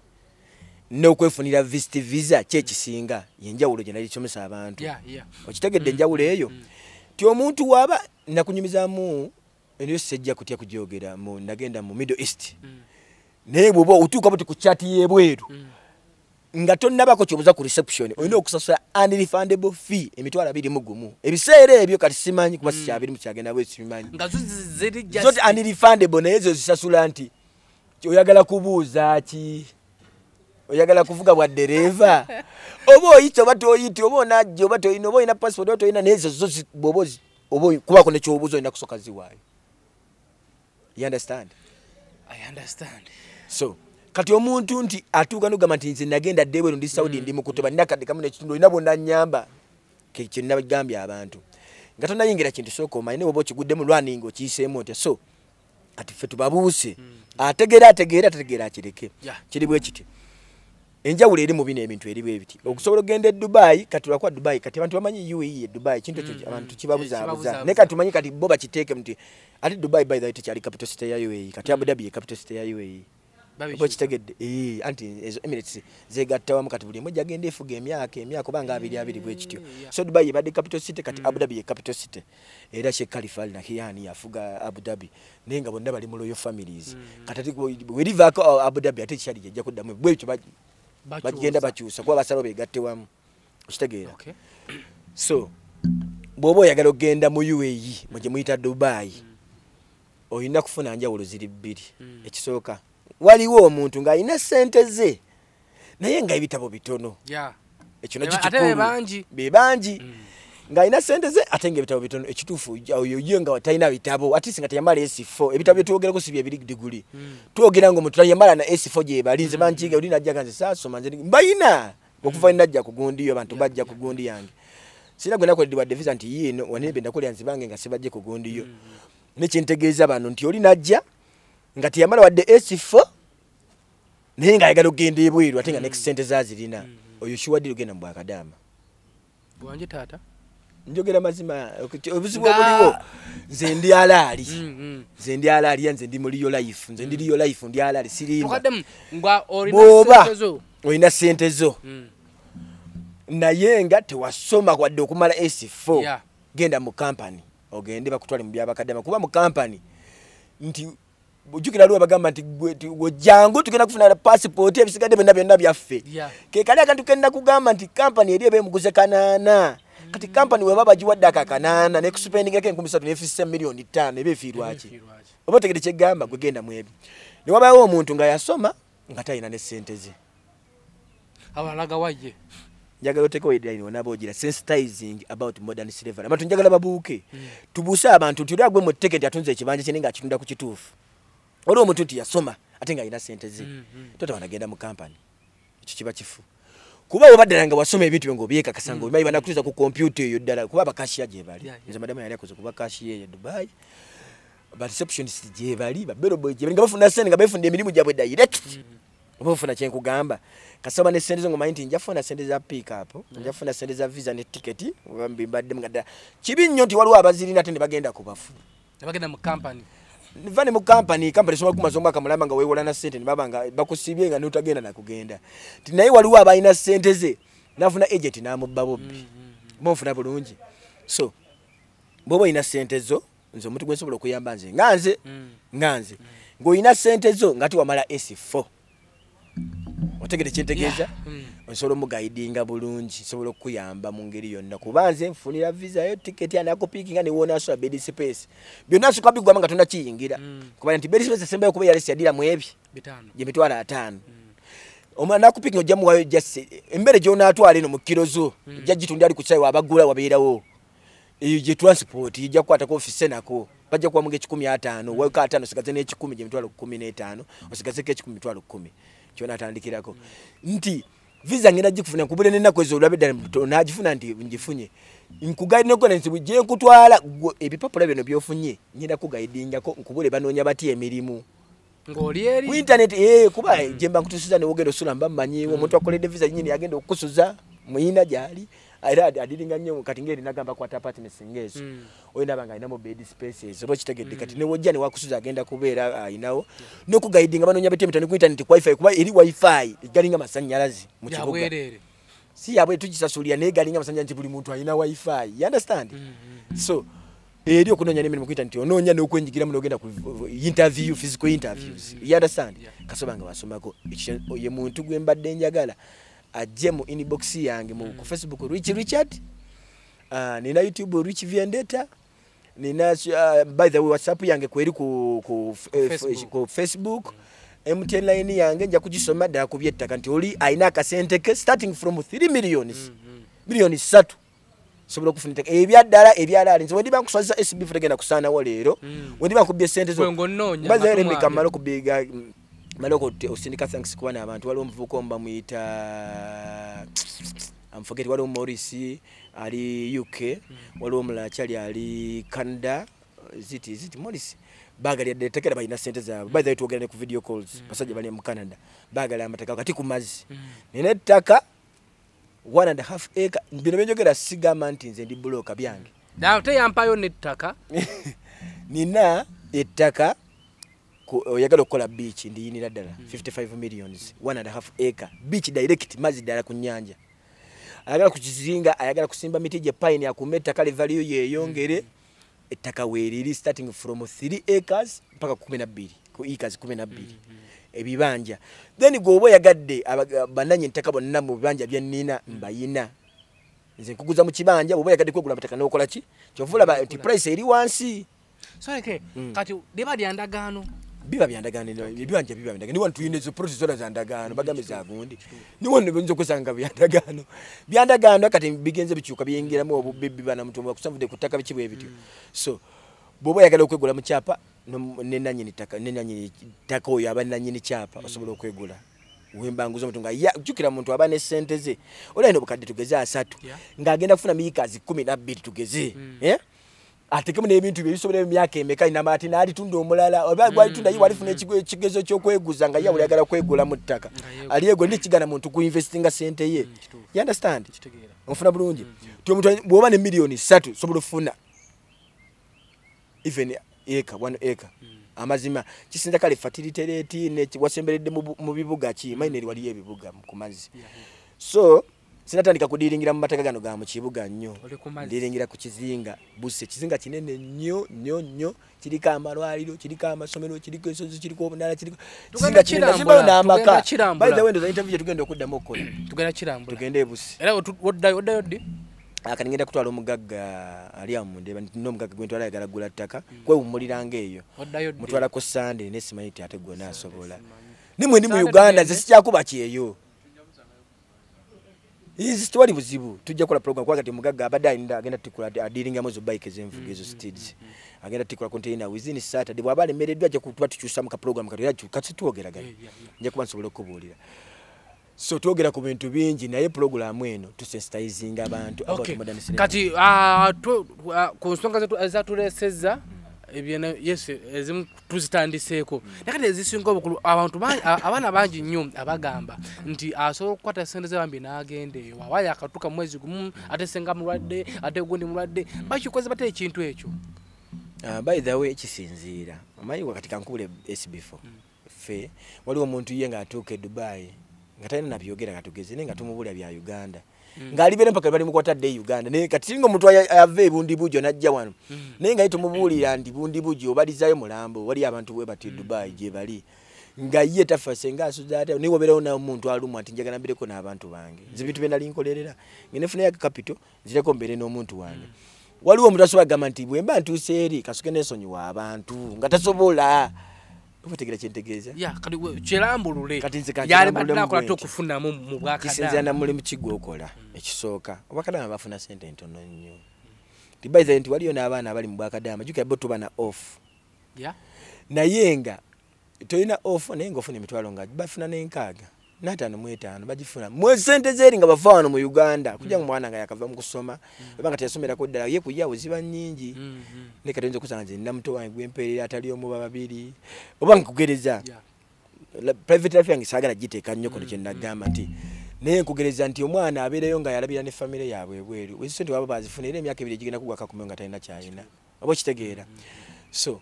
n'okwefunira visit visa kyekisinga yenjawulo gye nalisomesa abantu. Yeah, yeah. okitegedde enjawulo eyo ti omuntu waaba nakunyumizaamu enayo sejja kutya kugyogera mu nagenda mu middle east. Naye bwoba otuuka buti ku kyati y'ebweru nga tonnabako kyobuza ku reception olina okusasula unrefundable fee emitwalo abiri mu gumu. Ebiseera ebyo kati simanyi kuba sikyabiri mukyagenda bwe simanyi. Nga zo zi- ziri just- zoti unrefundable naye zo zisasula nti oyagala kubuuza ki? Oyagala kuvuga bwa dereva oba oyita oba toyiti oba onajja oba toyina oba olina passport oba toyina naye ezo zo bw'oba oba kubako nekyobuuza olina kusooka ziwaayo. You understand? I understand. so kati omuntu nti atuuka nogamba nti nze nagenda ddebweru ndi saudi ndi mukutoba nina kadde kamu nekitundu olina bonna nyamba kyenabagambye abantu. Nga tonayingira kintu sooka omanyi ne oba okiguddemu lwaninga okiyiseemu otya. So kati ffe tubabuuse. Ategeera ategeera atategeera akireke. Kiri bwe kiti enjawulo eri mu bino ebintu eri bwe biti. Okusobola okgenda e dubayi kati lwakuba dubayi kati abantu bamanyi uae e dubayi ekintu ekyo abantu kibabuzaabuza kibabuzaabuza. naye kati tumanyi kati bo bakiteeke nti ate dubayi by the tekyali capital city ya uae kati abu dhabi ye capital city ya uae Babi oba kitegedde ee anti ezo emirates zegatta wamu kati buli emu jagenda efuga emyaka emyaka obanga abiri abiri bwe kityo. Yeah. so dubai yebadde capital city kati abu dhabi ye capital city. Era she khalifa al nahyan yafuga abu dhabi. Naye nga bonna bali mu royal families. Kati ate werivaako abu dhabi ate kikyali jajja kuddamu. Bwekyo. Bagenda bakyusa kuba basalawo begatte wamu. Okitegeera. So bw'oba oyagala okgenda mu uae mu gye muyita dubai olina kufuna njawulo ziri bbiri. Mm. ekisooka waliwo omuntu ng'alina sente ze naye nga ebitabo bitono. Yeah. ekyo nakyo kikulu. be ng'alina sente ze ate ngaebitabo bitono ekituufu oyo ye nga talina bitabo ate singa teyamala esifo ebitabo byetwogerako si byebiri diguli. Mm. twogera nga omuntu yamala na esifo gyebali nze bankiga oli najjaga nze saasoma nze mbayina! Okuva ninajja ku gundi yo abantu bajja ku gundi yange. Sina gwe nakoledde wadde visa nti yiino wanebe ndakolera nze bange nga sibajje ku gundi yo. Nekyentegeeza bano nti oli najja nga teyamala wadde esifo naye ngaayagala okgenda ebweru ate nga nekisente zazirina oyo kiwaddire ogenda mu bwakadaama Wanje taata. Njogera mazima obuzibu obuliwo nze ndi alaali Mm, mm. nze ndi alaali ya nze ndi mu liyo life nze ndi liyo life ndi alaali sirimba bw'oba olina sente zo Mm. naye nga tewasoma wadde okumala s4 Yeah. genda mu kampani ogende bakutwale mu byabakaddama kuba mu kampani nti ojjukira liwe bagamba nti jangu tugenda kufuna pasipooti ebisigadde byonna byonna byaffe kekali akantu kenda kugamba nti kampani eri eba emuguze kanaana kati kampani weba bagiwadde aka kanaana nekusupendingako enkumi satu nefisa miliyoni ttaano eba efiirwaki oba otegere kyegamba gwe genda mu ebyo. Newabawo omuntu nga yasoma nga talina ne sente ze. Abalaga waye. njagala otekewo headline onaba ogira sensitizing about modern slavery. Abantu njagala babuuke. Tubuuse abantu nti oli agwe mu teketi atunze ekibanja kye naye nga akitunda ku kituufu? Oli omuntu nti yasoma ate nga alina sente ze. Mm, mm. totabanagenda mu kampani ekyo kiba kifu kuba obadde nga wasoma ebintu byo ngaobyekakasa nga obimanyi banakutuza ku kompyuta eyo ddala. Kuba abakashiya gyebali Yeah, yeah. nze madamu yali akoze kuba kashiya eyo dubai. Bareceptionist gyebali baberoboy gyebali nga bafuna sente nga befunda emirimu gyabwe direct. Oba ofuna kyenkugamba kasaba ne sente zo ngomanyi nti njafuna sente za pikup njafuna sente za visa ne tiketi wambi nga ddala kibi nnyo nti waliwo abazirina ate ne bagenda ku bafu. Nabagenda mu company. Va ne mu kampani kampani esobola kumaza omwaka mulamba nga weewola na sente nebaba nga bakusibye nga notagenda nakugenda. Ti naye waliwo abalina sente ze nafuna agent namubba bobbi bonfuna bulungi. So bwoba olina sente zo nze omuntu gwensobola okuyamba nze nga nze Mm. nga nze. Ng'olina sente zo nga tiwamala s4 otegere kyentegeeza Mm. osobola omugaidinga bulungi sobola okukuyamba mu ngeri yonna. Kuba nze nfunira visa yo tiketi anakupiikinga newonasola bed space. Byonna soka bigwama nga tonakiyingira Mm. kuba nti bed space esembayo kuba yalesi yadira mu ebyo Bitano. gyemitwalo ataano. Omwana nakupikinga ojja muwayo jase emmere gyonatwala eno mu kiro zo ejja gitunda ali kusayo abagula wabeerawo. Eyo gye transport ejja kukwatako ofise nako bajja kuwamuga ekikumi ataano wayuka ataano osigaze n'ekikumi gyemitwalo kumi n'etaano osigazeko ekikumi mitwalo kumi kyonatandikirako nti visa ngenda gikufuna nkubule nenaku ezo olwabe najifuna nagifuna nti ngifunye nkugaidina okugana nti bwe nkutwala ebipapula bino byofunye ngenda kugaidingako nkubule banoonya batya emirimu ku internet eh kuba jemba kutusuza ne wogenda osula mba mmanyiwo omuntu akoledde visa nyini yagenda okukusuza muyina gyali era adi- adiringa nnyo kati ngeri nagamba kwata apartments ngezo Mm. oyina abanga alinamu bed spaces. Oba kitegedde kati newojja newakusuza agenda kubeera ayinawo nokugaidinga banoonya betemita ne ku internet ku wifi kuba eri wifi egalinga masanyalazi mu kibuga si yabwe tugisasulira naye galinga masanyalazi nti buli muntu alina wifi you understand? So eri okunoonya n'emirimu ku internet onoonya n'okwenjigiramu n'ogenda ku interview physical interviews. You understand? Kasoba nga wasomako ye muntu gwe mbadde njagala ajje mu inbox yange mu ku facebook rich richard. Uh, nina youtube rich vendetta nina uh, by the way whatsapp yange kweri ku, ku, eh, Facebook. ku facebook. Mtn line yange nja kugisoma ddala ku byettaka nti oli ayina akasente ke starting from 3 millions. Miliyoni ssatu. Sobola okufuna ettaka. Ebyaddala ebyalaali nze wendiba nkuswazisa sbf tegenda kusaanawo leero. Wendiba nkubye sente zo. Gwe ng'onnoonya, mbaza mala osindika thanks kuba n'abantu waliwo omuvubuka omu bamuyita amfogeti waliwo morris ali uk waliwo omulala kyali ali canada ziti ziti morris? Bagalira tekera balina sente zaabwe. By the way twogera ne ku video calls basajja bali mu canada. Bagala amataka kati ku mazzi. Nina ettaka one and a half acre bino byenjogera sigamba nti nze ndi buloka byange. Nawe teyampayo n'ettaka. Nina ettaka oyagala okukola beach ndiyinira ddala 55 millions one and a half acre. Beach direct mazzi ddala ku nyanja ayagala ku kizinga ayagala kusimba miti gye pine akuuma ettaka levaliyo yeyongere. Ettaka weeriri starting from 3 acres mpaka 12 ku acres 12 ebibanja. Then gweoba oyagadde aba- bannanyi ettaka bonna mu bibanja byennina mbayina. Nze nkuguza mu kibanja bweoba oyagadde kwegula amataka nokola ki? Kyova olaba nti price eri wansi. Soleke kati liba lya ndagaano biba byandagaano ebibanja biba byandagaano niwano tuyina ezo protizona za ndagaano bagambe za gundi. Niwano biyinza okwesanga byandagaano byandagaano kati bigenze bikyuka byingiramu obubbi banamutumba kusavudde ku ttaka biki bwe bityo. So bw'oba oyagala okwegula mu kyapa nom- ne nanyini ttaka oyo aba nanyini kyapa osobola okwegula. Wembanguza omuntu nga jjukira muntu aba ne sente ze. Olina obukadde tugeze asatu. Yeah. ng'agenda kufuna miikazi kumi nabbiri tugeze. Eh? Atekemu n'ebintu bye bisobola emyaka emeka inama ati naalitunda omulala? Oba gwalitunda ye walifuna ekigezo kyokweguza nga ye awulyagala kwegula mu ttaka. Nga yeegula. aliego nikigana muntu kuinvestinga sente ye. Mm, kituufu. you understand? Kitegeera. Ofuna bulungi? Ti omuntu bwoba ne miliyoni ssatu sobola ofuna even eka one eka amazima kisinza kale fatilitereti wasemberedde mu bu- mu bibuga ki? Maineri waliyo ebibuga ku mazzi. So sinatandika kudiringira mu mataka gano ga mu kibuga nnyo. Ndiringira ku kizinga. Buse kizinga kinene nnyo nnyo nnyo. Kiriko amalwaliro kiriko amasomero kiriko ensozi kiriko obunala kiriko kizinga kinene Kirambula, simbayo n'amaka tugenda Kirambula. by the way ndoza interview gyetugenda okuddamu okukola tugende ebusi era oddayo ddi? Akati ngenda kutwala omugagga ali awo mundeba nomugagga gwentwala ayagala gula ttaka. Kwewummuliranga eyo mutwalako sande nesimanyi ti ate gwona asobola nimwe ndi mu uganda ze sikyakuba kyeyo tewali buzibu. Tujja kukola program kwaga ti mugagga abadde alinda agenda tikula adiringamu ezo bike ezenvuga ezo steeds. Agenda tikula container within saturday. Bwaba alemereddwa ajja kutuba tukyusa muka program kati yeah. nja kuba nsobola okubuulira so twogera ku bintu bingi naye programu eno tusensitizinga abantu kati ah, ah, ku nsonga yes ezimu tuzitandiseeko. Naye kati ezisinga obukulu abantu abaana bangi nnyo abagamba nti asobola okukwata sente zebambi n'agenda eyo aba yakatuuka mu mwezi gumu ate senga mulwadde ate gundi mulwadde bakikoze bate ekintu ekyo. Uh, by the way kisinziira. Omanyi wakati kankubule sb4 ffe waliwo omuntu ye ng'atuuka e dubai nga talina nabyogera katugeze naye nga tumubulya bya uganda ng'alibere mpaka bali mukwatadde e uganda. Naye kati singa omuntu aya- ava ebundi bujo n'ajja wano naye nga ye tumubuulira nti bundi bujo obalizayo mulambo wali abantu bwe bati e dubai gye bali. Nga ye tafa senga asuza ate naye wabeerawo n'omuntu alumwa nti njagala mbireko n'abantu bange. Nze bintu bye nali nkolerera ngene funayo capital nzireko mbeere n'omuntu wange. Waliwo omuntu asobola kugamba nti bwe mba ntuuse eri kasuke neesonyiwa abantu nga tasobola oba otegeera kyentegeeza ka yalibadde kirambulemu nakola te bwentyo. okufunamu mu kisinzira na bwakadaama mulimu ki gwokola ekisooka. Obakadaama bafuna sente ntono nnyo. Tibaiza nti waliyo n'abaana abali mu bwakadaama jukira bo tuba na off. Naye nga tolina off naye ngaofuna emitwalo nga bafuna n'enkaaga n'ataano mu etaano bagifuna mu sente zeeri nga bava wano mu uganda kujja nga mwana nga yakava mu kusoma oba nga teyasomerako ddala ye kuyawo ziba nnyingi. Mhm. naye kati oyinza okusanga nze nina muto wange gwempeerera atali omu ba babiri oba nkugereza. Yeah. Private life yange saagala giteeka nnyo kuno kyenagamba nti naye nkugereza nti omwana abeereyo nga yalabira ne famire yaabwe ebweru esente waba bazifuna era emyaka ebiri egigenda kugwaka kumeo nga talina kyalina oba okitegeera? So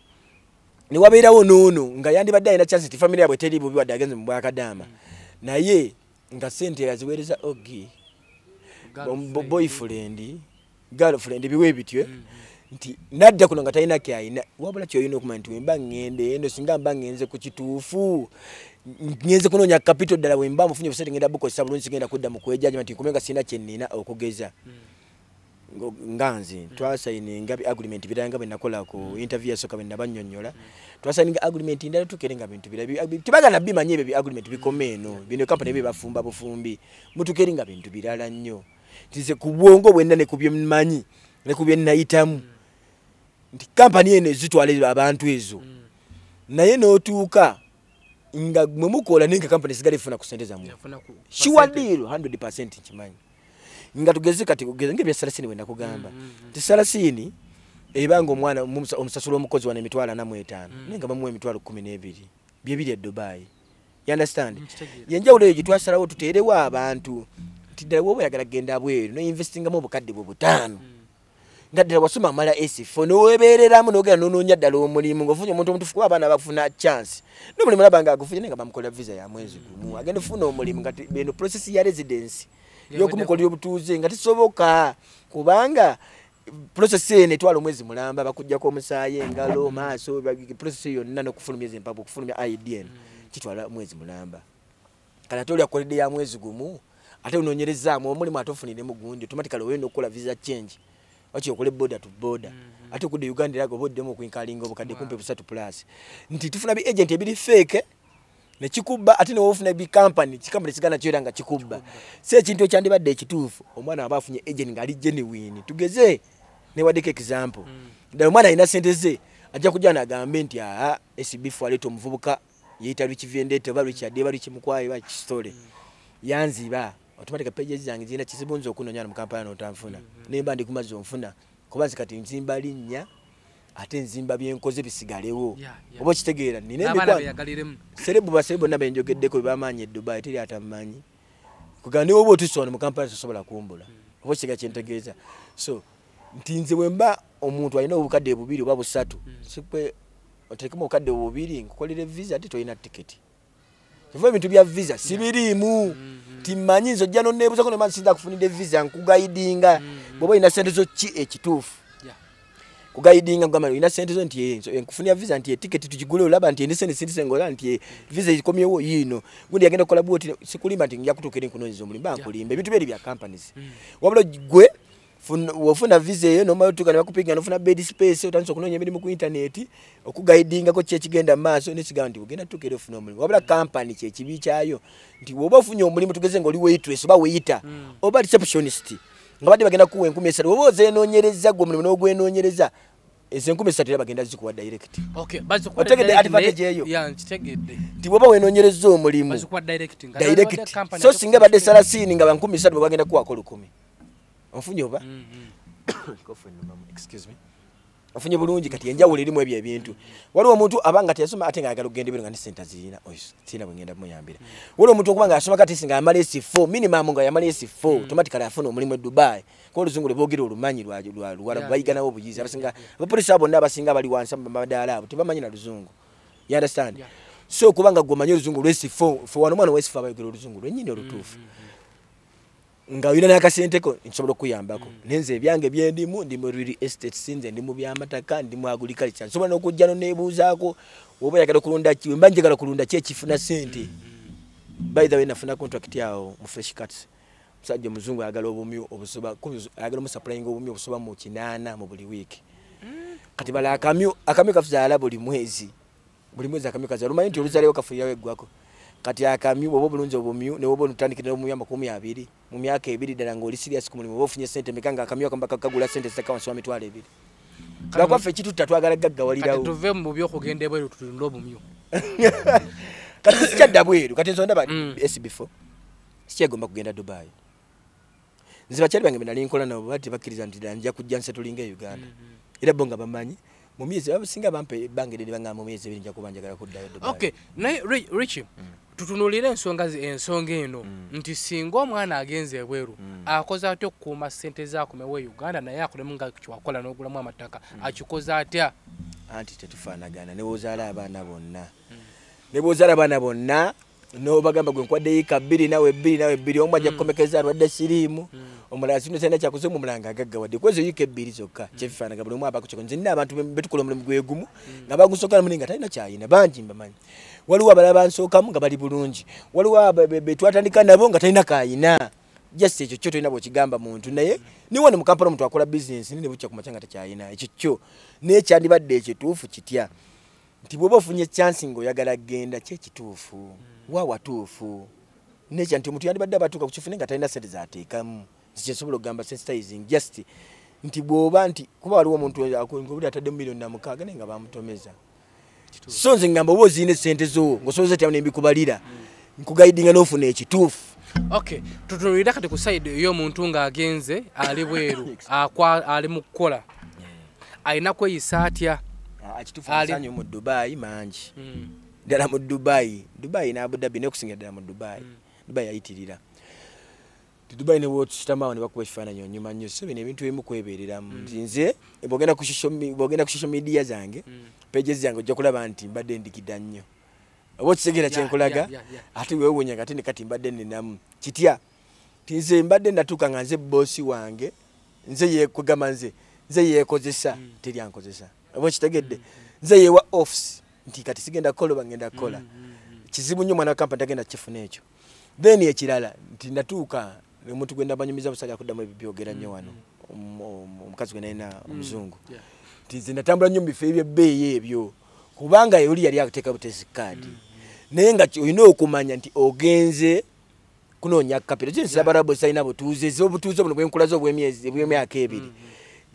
newabeerawo noono nga yandibadde alina chance ti famire yaabwe teri bubi wadde agenze mu bwakadaama naye nga sente yaziweereza ogi boyfriend girlfriend biwe bityo eh? nti nadda kuno nga talina kyalina wabula kyoyina okumanya nti wemba ŋŋende eno singa mba ŋŋenze ku kituufu ŋŋenze kunoonya kapito ddala wemba mufunye busente ngenda bukozesa bulungi sigenda kudda mu kwejajama nti nkumenga sirina kyenina okugeza. Ngo- nga nze twasayininga bi agreement birala nga bwe nakola ku interview yasooka bwe nabanyonyola. Twasayininga agreement ndala tukere nga bintu birala Bi- tebagana bimanye ebyo bi agreement bikoma eno. Bino kampani ebyo bafumba bufumbi. Mutukeri nga bintu birala nnyo. Ntize ku bwongo bwenna ne ku byemanyi ne ku byenayitamu nti kampani eno ezitwala abantu ezo. Naye n'otuuka nga mwe mukola naye nga kampani esigala efuna ku sente zammwe. Shiwadiro 100 nkimanyi nga tugeze kati kugeza ngaebya salasini bwenakugamba nti salasini ebanga omwana omusasula omukozi wana emitwalo ana mu etaano naye nga bamuwa emitwalo kumi n'ebiri byebiri e yandastand Nkitegeera. yenjawulo eyo gyetwasalawo tuteerewo abantu nti ddala woba oyagala kgenda bweru noinvestingamu obukadde bwe butaano. Nga ddala wasoma amala esifo nowebereramu nogenda nonoonya ddala omulimu ngaofunye omuntu omutufu kuba abaana bafuna chance. Nomulimu laba nga agufunye naye nga bamukolera visa ya mwezi gumu agenda ofuna omulimu nga beno process ya residence yokumukolera obutuuze nga tisoboka kubanga process eno etwala omwezi mulamba bakujjako omusaayi engalo maaso ba- process eyo yonna nokufulumya ezimpapu okufulumya idn kitwala omwezi mulamba. Kale ate oli akoledde ya mwezi gumu ate ononyerezaamu omulimu ate ofuniremu gundi automatically oyenda okukola visa change. Waki okole boda to boda ate okudde uganda eraga oba oddemu okwinkalinga obukadde kumpe busatu plus. Nti tufuna bi agent ebiri feke nekikubba ate newoba ofuna bikampani kikampani kigana kyoera nga kikubba. Si ekintu ekyandibadde ekituufu omwana aba afunye agent ngaali genuine. Tugeze newaddeko example. Ddala omwana alina sente ze ajja kujja nagambe nti aa sbf aleeta omuvubuka yeyita lwikivendete oba lwikyadde oba lwikimukwayo oba kisitole yanziba automatica pages zange zirina kizibu nze okunonya no mukampala notanfuna. Nemba ndi kumazi onfuna. Kuba nzi kati nzimba linnya ate nzimba byenkoze bisigalewo. Oba okitegeera nina serebu baserebu bonna benjogeddeko bebamanyi edubai teri atamumanyi kuga niwe oba otusa wano mukampala tosobola kumbula oba kiga kyentegeeza. So nti nze bwemba omuntu alina obukadde bubiri oba busatu sikwe otekemu obukadde bubiri nkukolere visa ate tolina tiketi. Kiva ebintu bya visa sibiriimu timmanyi nze ojja noneebuzako nemanzi sinza kufunidde visa nkugayidinga bwoba olina sente zo ki ekituufu. Kugayidinga kugamba olina sente zo nti eh, nso- enkufunira visa nti etiketi tukigule olaba nti endi sente sindise ngola nti eh, visa ikomyewo yiino gundi yagenda kukola bwoti sikulimba nti nja kutuukira enkunonyeza omulimu bankulimba ebintu byeri bya companies. Wabula gwe funa- wofuna visa eyo nomala otuuka ne bakupinga nofuna bed space otandisa okunoonya emirimu ku internet okugayidingako ki ekigenda mu maaso nesigamba nti ogenda tuukira ofuna omulimu wabula kampani kyekibi kyayo nti woba ofunye omulimu tugeze ngaoli waitress oba weyita oba receptionist nga badde bagenda kuwa enkumi esatu. Oba ozenoonyereza gwe omulimu n'ogwenoonyereza ezo enkumi esatu era bagenda zikuwa direct. Otegedde advantage eyo? nti woba wenoonyereza omulimu direct so singa badde salasini nga bankumi esatu bwe bagenda kuwako lukumi onfunye oba ofunye bulungi kati enjawulo erimu ebyo ebintu. Waliwo omuntu abanga teyasoma ate nga ayagala okugenda ebiro nga ne sente zirina. Sirina bwengenda muyambira. Waliwo omuntu okuba nga yasoma kati singa yamala esi4 minimum nga yamala esi4 automatically afuna omulimu e dubai. Kuba oluzungu lweboogera olumanyi lwa- lwa- luwala bayiga bayiganawo obuyizi abasinga abapolisi abo bonna abasinga bali wansi mumadaala abo tebamanyi na luzungu. You understand? So kubanga gwomanyi oluzungu lwesi4 fo wano omwana wesi4 abayogera oluzungu lwenyini olutuufu nga olina n'akasenteko nsobola okuyambako nenze ebyange byendimu ndi mu real estate sinze ndi mu byamataka ndi mu agriculture. Nsobola n'okujja no neebuuzaako oba oyagala okulunda ki mba njagala kulunda ki ekifuna sente by the way nafuna contract awo mu fresh cuts musajja omuzungu ayagala obumyu obusoba ayagala omusaplyinga obumyu obusoba mu kinaana mu buli wiiki kati bala akamyu akamyu kafuzaala buli mwezi. Buli mwezi akamyu kazaala omanyi nti oluzalewo kafuyawo eggwako kati akamyu oba obulungi obumyu newoba onutandikira omumyu amakumi abiri. Mu myaka ebiri ddala ngaoli serious ku mulimu oba ofunye sente meka nga akamyu akamba kagula sente zitaka wansi wa mitwalo ebiri. Lwakwaffe ekitutta twagala kati gaggawalirawo tuve mu byokugenda ebweru tutunda obumyu kati sikyadda bweru kati ensonga ndaba Mm. sb4 sikyagomba kugenda dubai. Nze bakyali bange benali nkola nabo bati bakkiriza nti ddala nja kujja nsetulinga e uganda. Era bo nga bamanyi mu myezi basinga bampa ebbanga eriri banga mu myezi ebiri nja kuba njagala kuddayo okay naye Ri- rich tutunulire ensonga ensonga eno. Nti singa omwana agenze ebweru akoze atya okukuuma sente zakomewo e uganda naye akolemu nga kyewakola n'ogulamu amataka? Akikoze atya? Anti tetufaanagana ne bwozaala abaana bonna. Ne bwozaala abaana bonna nobagamba gwe nkwadde yiika bbiri nawe bbiri nawe bbiri omu ajja kukomekeza alwadde siriimu. Omulala sino sena kyakuze mu mulanga agaggawadde kwezo yiika ebbiri zokka kyebifaanaga buli omu abakukyako nze nina abantu be- betukola omulimu gwe gumu nga bagusooka muni nga talina kyayina. Bangi mbamanyi. Waliwo abalala bansookamu nga bali bulungi. Waliwo aba- be- be twatandika nabo nga talina kayina just ekyo kyo tolina bwekigamba muntu naye. Niwone mu kampala omuntu akola bizinesi nine bukya kumakya nga takyayina. Ekyo kyo. Naye kyandibadde ekituufu kitya nti bwoba ofunye chansi ngaoyagala kgenda kyekituufu wa watuufu. Nekya nti omuntu yandibadde abatuuka ku kifune nga talina sente zateekamu. Kyesobola okugamba sensitizing just nti bwoba nti kuba waliwo omuntu ngobuli atadde mu miliyoni namukaaga naye nga bamutomeza so nze ngamba oba oziina esente zo ngaosobozesa tyamo nembikubalira nkugaidinga n'ofuna ekituufu. Okay tutunulire kati ku side ey'omuntu ng'agenze ali bweru akwa- ali mu kukola. Alina kweyisa atya ekituufu Ali- amasanyu mu dubai mangi. Mm. ddala mu dubai dubai ne abudabi nekusinga ddala mu dubai. Dubai yayitirira. Ti dubai newokitamawo ne bakuba ekifaananyi onyuma nnyo so bino ebintu ebimu kwebeereramu nti nze bwogenda ku social media zange pages zange ojja kulaba nti mbadde ndikida nnyo. Oba okitegeera kyenkulaga ate weewunya nga tene kati mbadde ninamu. Kitya? Ti nze mbadde natuuka nga nze boosi wange nze yekwegamba nze nze yeekozesa teri ankozesa oba okitegedde nze yeewa office nti kati sigenda kukola oba ngenda kukola. Kizibu nnyo omwana wa kampani tagenda kukifuna ekyo. Then ekirala nti natuuka omuntu gwe nabanyumiza busali akuddamu ebyo byogera nnyo wano. Omu- omu- omukazi gwe nalina omuzungu. Yeah. nti nze natambula nnyo mu bifo ebyebbeeyi ebyo kubanga oli yali ateeka butesi kaadi naye nga olina okumanya nti ogenze kunoonya kapito kinsira barabo salina butuuze zo obutuuze buno bwenkulazo obwemyezi obwemyaka ebiri.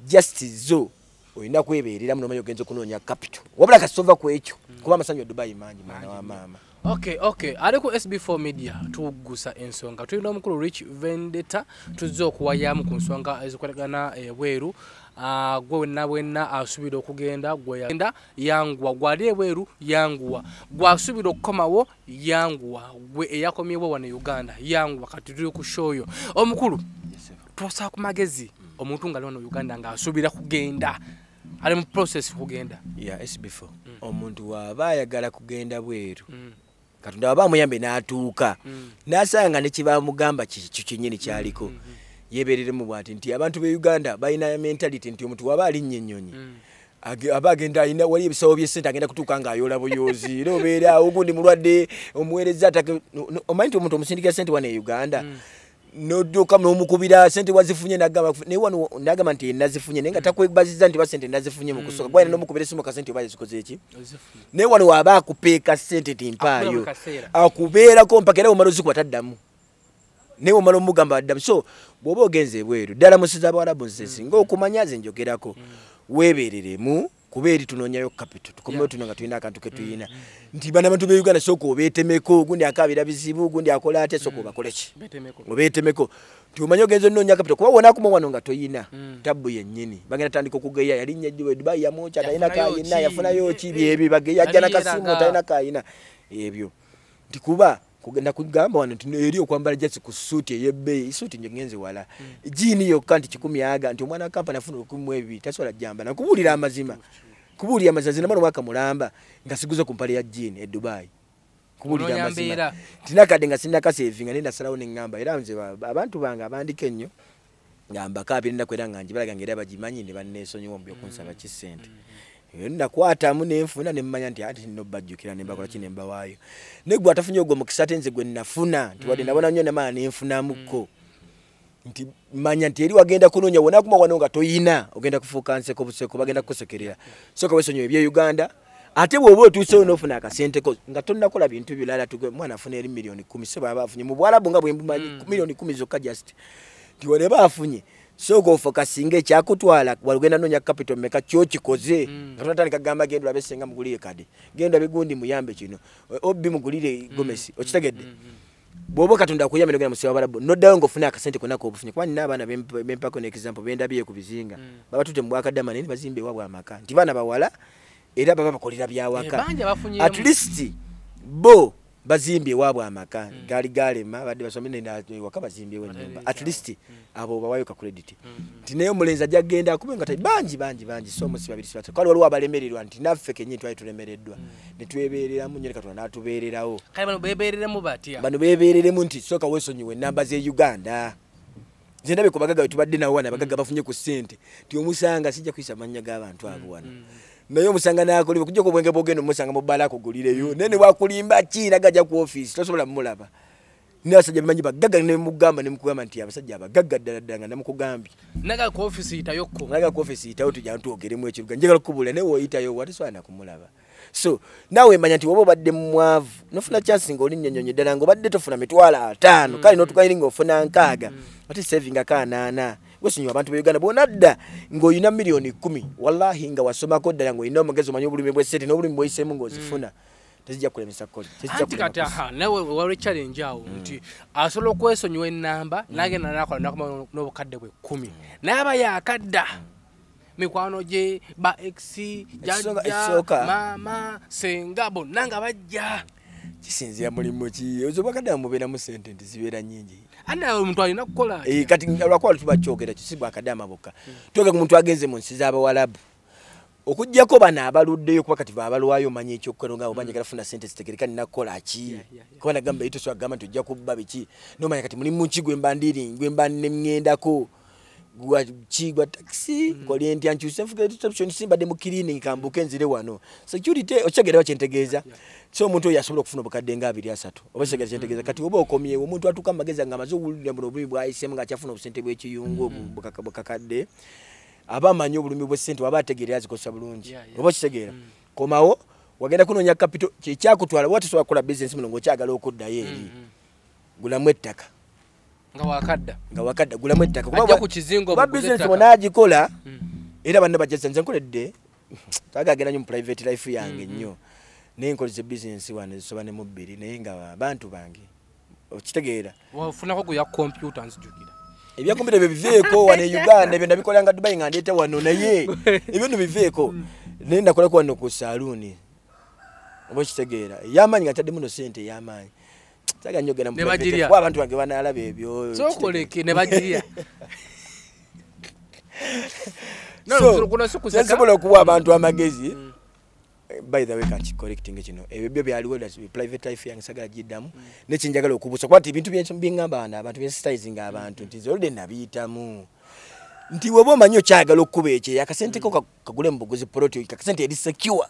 Just zo olina kwebeereramu nomanya ogenze okunoonya kapito wabula kasova ku ekyo kuba amasanyu e dubai mangi mwana wa maama. Okay okay ali ku sb4 media tugusa ensonga. Tulina omukulu rich vendetta tuzze okuwayamu ku nsonga ezikolagana ebweru Ah, gwe wenna bwenna asuubira okugenda gweyagenda yanguwa. Gwali ebweru yanguwa. Gwasuubira okukomawo yanguwa. Gwe eyakomyewo wano e uganda yanguwa. Kati tuli ku shoyo omukulu twosaa ku magezi. Omuntu nga ali wano e uganda ng'asuubira kugenda ali mu process kugenda. Ya sb4 omuntu waaba ayagala kugenda bweru. Mm. katonda waba amuyambe n'atuuka. Mm. n'asanga ne kyebamugamba kikyo kyennyini kyaliko. yeebereremu bwati nti abantu be uganda balina mentality nti omuntu waba alinnya ennyonyi Mm. aba agenda alina wali ebisawo byesente agenda kutuuka ng'ayoola buyozi era obeera ogundi mulwadde omuweereza omanyi nti omuntu omusindikira sente wano e uganda nodduka n'omukubira sente wazifunye nagamba naye wano nagamba nti nazifunye naye nga takwebaziza nti ba sente nazifunye mu kusooka. Gwalina n'omukubira esimu kasente oba yazikoze eki? Naye wano waaba akupeeka sente timpaayo akubeerako mpaka era omala ozikuba taddamu naye omala omugamba addamu. So bw'oba ogenze ebweru ddala musiza abawalabu nze singa okumanya ze njogerako weebereremu kuba eri tunoonyayo kapito tukomewo tuno nga tulina akantu ke tuyina. nti bana bantu be uganda sooka obeetemeko gundi akaabira bizibu gundi akola atya sooka obakoleki Betemeko. obeetemeko. Nti omanye ogenza onoonya kapito kuba wonakuma wano nga toyina Mm. tabbu yennyini. Bagenda tandika okugeya yalinnya ejjiwe dubai yamwoca talina kayina yafunayo ki? Eh, byebyo bageya ajja nakasimu talina kayina. Ebyo. Nti kuba kugenda kugamba wano nti eri okwambala jasi ku suuti ey'ebbeeyi suuti nje ngenze wala. Jiini yokka nti kikumi aga nti omwana wa kampani afuna olukumi mu ebiri tasobola jjamba nakubuulira amazima kubuulira amazima nze namala omwaka mulamba nga siguze ku mpale ya jiini e dubai. Kubuulira amazima. tinakadde nga sinakasevinga naye nasalawo neŋŋamba era nze ba- abantu bange abandika ennyo nga mbakaabirinaku era nga njibalaga nga era bagimanyi ne banneesonyiwa mu byokunsaba ki ssente. Eyo nakwatamu nenfuna nemmanya nti ati nno bajjukira nembakola ki nembawaayo naye gwe atafunye ogwo mukisa ate nze gwe nafuna nti wadde nabona nnyo namala nenfunamuko nti manya nti eri wagenda kunoonya wonakuma wano nga toyina ogenda kufuuka nseko buseko bagenda kukusekerera soka wesonyiwa ebye uganda ate bw'oba otuusewo n'ofuna akasenteko nga tonnakola bintu birala tuge mwana afuna eri miliyoni kumi se baba afunye mu bwalabu nga bwe mbumanyi miliyoni kumi zokka just nti wale baafunye sooka ofokasinga ekyakutwala walugenda noonya capital meka kyokikoze? Mm. nga tunatandika gamba genda olabe senga mugulire kade genda olabe gundi muyambe kino. Obi mugulire gomesi okitegedde? Bw'oba katonda akuyambe nogenda musiba balabu noddayo ngaofuna akasente konna kobufunye kuba nina abaana bemp- bempako neexample bendabye ku bizinga baba tute mu bwakadama naye nibazimba ewabwe amaka nti baana bawala era baba bakolera byawaka. Abafunye at least bo bazimbye ewaabwe amaka gaali galema badde basome waka bazimbyewo enyumba at least abo bawayo ka credit. Nti naye omulenzi ajja kgenda akube nga tali bangi bangi bangi so omusi babiri si basatu kale waliwo abalemererwa nti naffe kenyini twali tulemereddwa. Netwebeereramu nyo ne katonda n'atubeererawo. Bano bebereremu nti soka wesonyiwe enamba ze uganda. Nze ndabe ku bagaga wetubadde nawo wano abagaga bafunye ku ssente. Ti omusanga sijja kuyisa mannya g'abantu abo wano naye omusanga nakolebwa kujja kubwenge bwogenda omusanga mubbala akugulireyo. Naye ne wakulimba ki nagajja ku ofiisi tosobola mulaba nabasajja bimanyi bagagga nemugamba nemukugamba nti abasajja abagagga ddala ddala nga namukugambye. Naga ku office yitayokko naga ku ofiisi yitawo tujja ntwogeremu ekiruga njagala okukubulira naye woyitayo watesobola nakumulaba. So naawe manya nti woba obadde mwavu nofuna chansi ngaolinyonyonyi ddala ngaobadde tofuna mitwalo ataano kale notukairi ngaofuna nkaaga. Ate savinga kanaana wesonyiwa abantu beuganda bonadda ngaolina miliyoni kumi wallahi nga wasomako ddala ngaolina omugezi omanyi obulumi bwesente n'obulumi bwoyiseemu ngaozifuna tezijja kulemesa kkola anti kati aha nawe wali challenge awo nti asobola okwesonyiwa enamba nagenda nakola nakoma n'obukadde bwe kumi. Naye aba yakadda mikwano gye ba ex jajja maama senga bonna nga bajja. Kisinzira mulimu ki? Ezobwakadde mubeeramu sente nti zibeera nyingi ate nawe omuntu alina kukola kati lwakuba tuba kyogera kisibwa akadama bokka. Twoga ku muntu agenze mu nsi z'abawalabu okugjako bano abaluddeyo kuba kati babalwayo omanyi ekyokukola nga oba njagala funa sente zitegereka nina kukola ki? Yeah, yeah, yeah. kuba nagamba itosobola kugamba nti ojja kubba biki? Nomanya kati mulimu ki gwe mba ndiri gwe mba nemŋŋendako gwa ki gwa takisi nkolye ntya nkyuse nfuga reception simbadde mu cleaning kambuke nzire wano. Security okitegeerawo kyentegeeza. So omuntu oyo asobola okufuna obukadde nga abiri asatu oba kitegeera kyentegeeza. Kati oba okomyewo omuntu atuuka mu magezi nga amaze owulira buno obulumi bwayisemu ngaakyafuna obusente bw'ekiyungu bukaka- bukakadde aba amanyi obulumi bw'essente waba ategeera azikosa bulungi. Oba okitegeera komawo wagenda kunoonya kapito kyekyakutwala oba tosobola kukola bizinesi muno ng'okyagala okuddayo eri? Gulamu ettaka nga wakadda. Nga wakadda gulamu ettaka. Ajja ku kizingo kuba buguze bizinesi ettaka. bwonagikola Mm. era banne bajjaza nze nkoledde tagagenda nyo mu private life yange nnyo. naye nkoleze bizinesi wano zisoba ne mu bbiri naye nga bantu bange okitegeera. Wafunako guya kompyuta nzijukira. Ebyakompita ebyo biveeko wano e uganda ebyo nabikolanga dubai nga ndeeta wano naye ebyo no biveeko. Naye nakolako wano ku saluuni oba okitegeera. Ey'amaanyi nga taddemu no sente ey'amaanyi saga nnyo ogenda mu abantu bange banaalaba ebyo sokoleke ne bagirya nsobola okuwa abantu amagezi. Eh, by the way kankicollecting kino. Ebyo byo byaliwo private life yange sagala giddamu nekyenjagala okubuusa. Kuba nti ebintu bye- byeŋŋamba bano abantu byensitizing abantu nti zolde nabiyitamu. Nti weba omanyi okyagala okukuba ekyeyo akasente ko ka- kagule mu buguzi proti akasente eri secure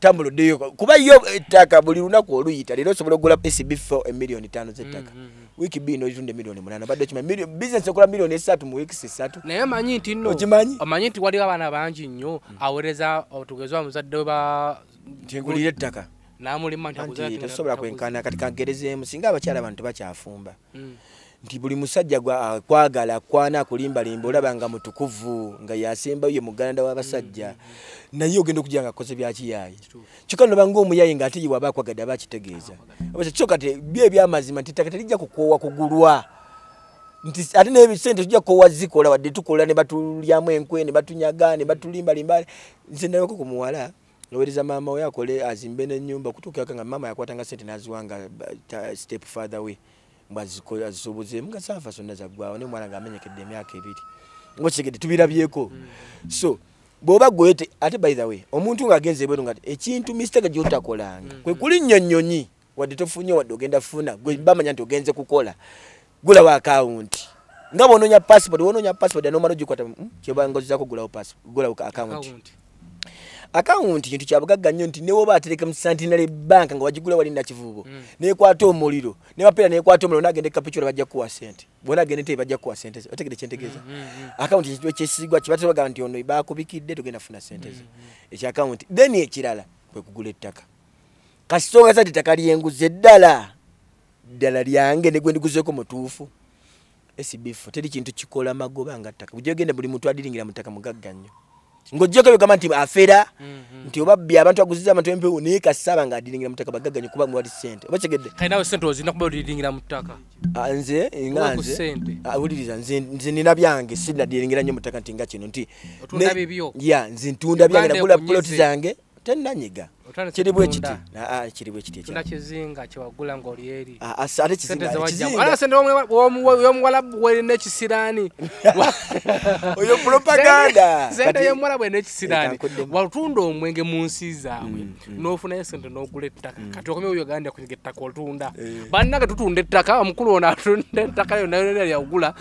tambuluddeyo kuba yo ettaka buli lunaku oluyita leero osobola okugula pcb fo emiliyoni tano zettaka. Wiiki bbiri noitunda emiliyoni munana badde okimanya bizinesi ekola miliyoni esatu mu wiikisi esatu naye manyi nti nno Okimanyi? omanyi nti waliwo abaana bangi nnyo awereza tugeze wa muzadde we ba nti ngulira ettaka. Namulima nti aguze anti ati nga- tosobola taguze. kwenkana kati kangerezeemu singa abakyala abantu bakyafumba. Mm. Nti buli musajja gwa- akwagala akwana akulimbalimba olaba nga mutukuvu nga yasembayo ye muganda w'abasajja naye ogenda okugira nga akoze byakiyaayi kyokka noba ngaomuyayi ng'ate ye waba akwagadde aba akitegeeza. Kyo kati byo ebyamazima nti ettaka terijja kukoowa kugulwa. Nti ate nebisente tujja kukoowa zikola wadde tukola ne batulyamu enkwe ne batunyaga ne batulimbalimba nze ndabako ku muwala owereza maama we akole azimbe n'ennyumba okutuukirako nga maama yakwatanga sente n'aziwanga step father we azisuubuzeemu nga saafa sonna zaggwawo ne mwana ng'amenyekedde emyaka ebiri. Ngaokitegedde tubirabyeko. So bw'oba gwete ate by the way omuntu ng'agenze ebweru nga ekintu mistake gyotakolanga kwe kulinnya nnyonyi wadde tofunye wadde ogenda funa gwe bamanya nti ogenze kukola gulawo akawunti nga bwonoonya passport woonoonya passport anomala ogikwata mm, kyobanga ozizako gulawo passport gulawo akawunti Account. Akawunti kintu kyabugagga nnyo nti newoba atereka mu santinale banka nga wagigula wali nakivubo nekwata omuliro nebapeera nekwata omuliro nagenda ekapikyula bajja kuwa sente. Bona agenda ente bajja kuwa sente ze otegede kyentegeeza. Akawunti kintu ekyesigwa kibatebagamba nti ono bakubikidde togenda funa sente ze. Ekyakawunti then ekirala kwe kugula ettaka. Kasonga sati ettaka lyenguza eddala ddala lyange negwe ndiguzeeko mutuufu. Esibifo teri kintu kikola magoba nga ttaka. Bujogenda buli muntu adiringira mu ttaka mugagga nnyo ng'ojjako byogamba nti afera nti oba bbi abantu aguziza abantu empewo naye kasaba nga adiringira mu ttaka bagagga nnyo kuba mwali ssente. Oba kitegedde kale nawe sente ozina kuba oliringira mu ttaka? Ah, nze? Nga nze? ssente. ah, nze nina byange sinadiringira nnyo mu ttaka nti nga kino nti ya nze ntunda byange nagula puloti zange tennanyiga. Kiri bwe kiti. Ah, ah, kiri bwe kiti kizinga kyewagula ngaoli eri. Ah, ate sente kizinga. Zewajjamu kizinga ala sente yomuwalabu werina ekisiraani oyo propaganda. Sente yomuwalabu erina ekisiraani watunda omwenge mu nsi zaabwe n'ofunayo sente n'ogula ettaka. Kati okomye uganda kunyiga ettaka otunda. Bannange tutunda ettaka omukulu ono atunda ettaka yonna lyagula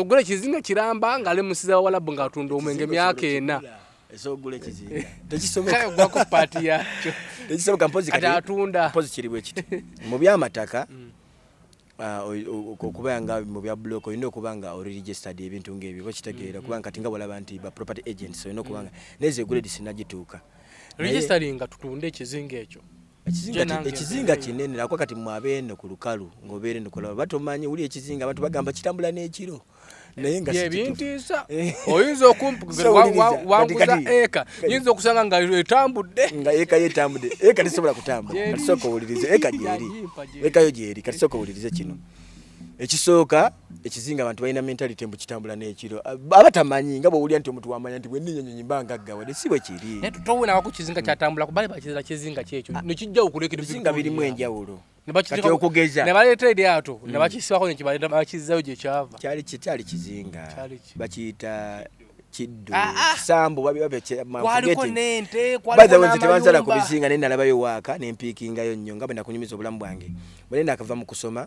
ogula ekizinga kiramba ngaali musiza wawalabu ng'atunda omwenge emyaka ena esogula ekizinga kale tekisoboka ogwako paati yakyo tekisoboka mpozi kati kati atunda. mpozi kiri bwe kiti. Mu byamataka ah, o- o- okuba nga mu bya block olina okuba nga oregistered ebintu ngaebyo bakitegeera kubanga kati nga bwolaba nti ba property agents olina okuba nga neze grade sinagituuka. Naye- registeringa tutunde ekizinga ekyo. Ekizinga kinene nakwa kati mwabeeno ku lukalu ng'obeere nokulaba batomanyi wuli ekizinga abantu bagamba kitambula n'ekiro naye byebintiisa Eh. oyinza okump- So, wa- wuliriza, wa- wanguza kati- kati- eka yinza okusanga nga etambudde. Nga eka yetambudde eka tesobola kutambula. Gyeri. kati sooka owulirize eka gyeri. Gyeri. ekayo gyeri. Kati sooka owulirize kino ekisooka ekizinga abantu balina mentality mbu kitambula n'ekiro abatamanyi nga bwowulya nti omuntu wamanya nti bwenninyonyonyi mbangaggawadde si bwe kiri. Naye tutowunawaku kizinga kyatambula kubali bakizira kizinga kyekyo nekijja okulekera ebizinga birimu enjawulo. Ne bakiteeka- kati okugeza. ne baleeta eryato ne bakisibako nekibaleeta bakizayo gye kyava. Kyali ki- kyali kizinga. Kyali ki? bakiyita kiddo Ah, ah. kisambu babi- babi- kye- ma- kwaliko forgetting. n'ente By the way, nze kwaliko tebanzala ku n'amayumba bizinga naye nalabayo waaka nempiikingayo nnyo nga bwe nakunyumiza obulamu bwange. Bwe nakava mu kusoma ah,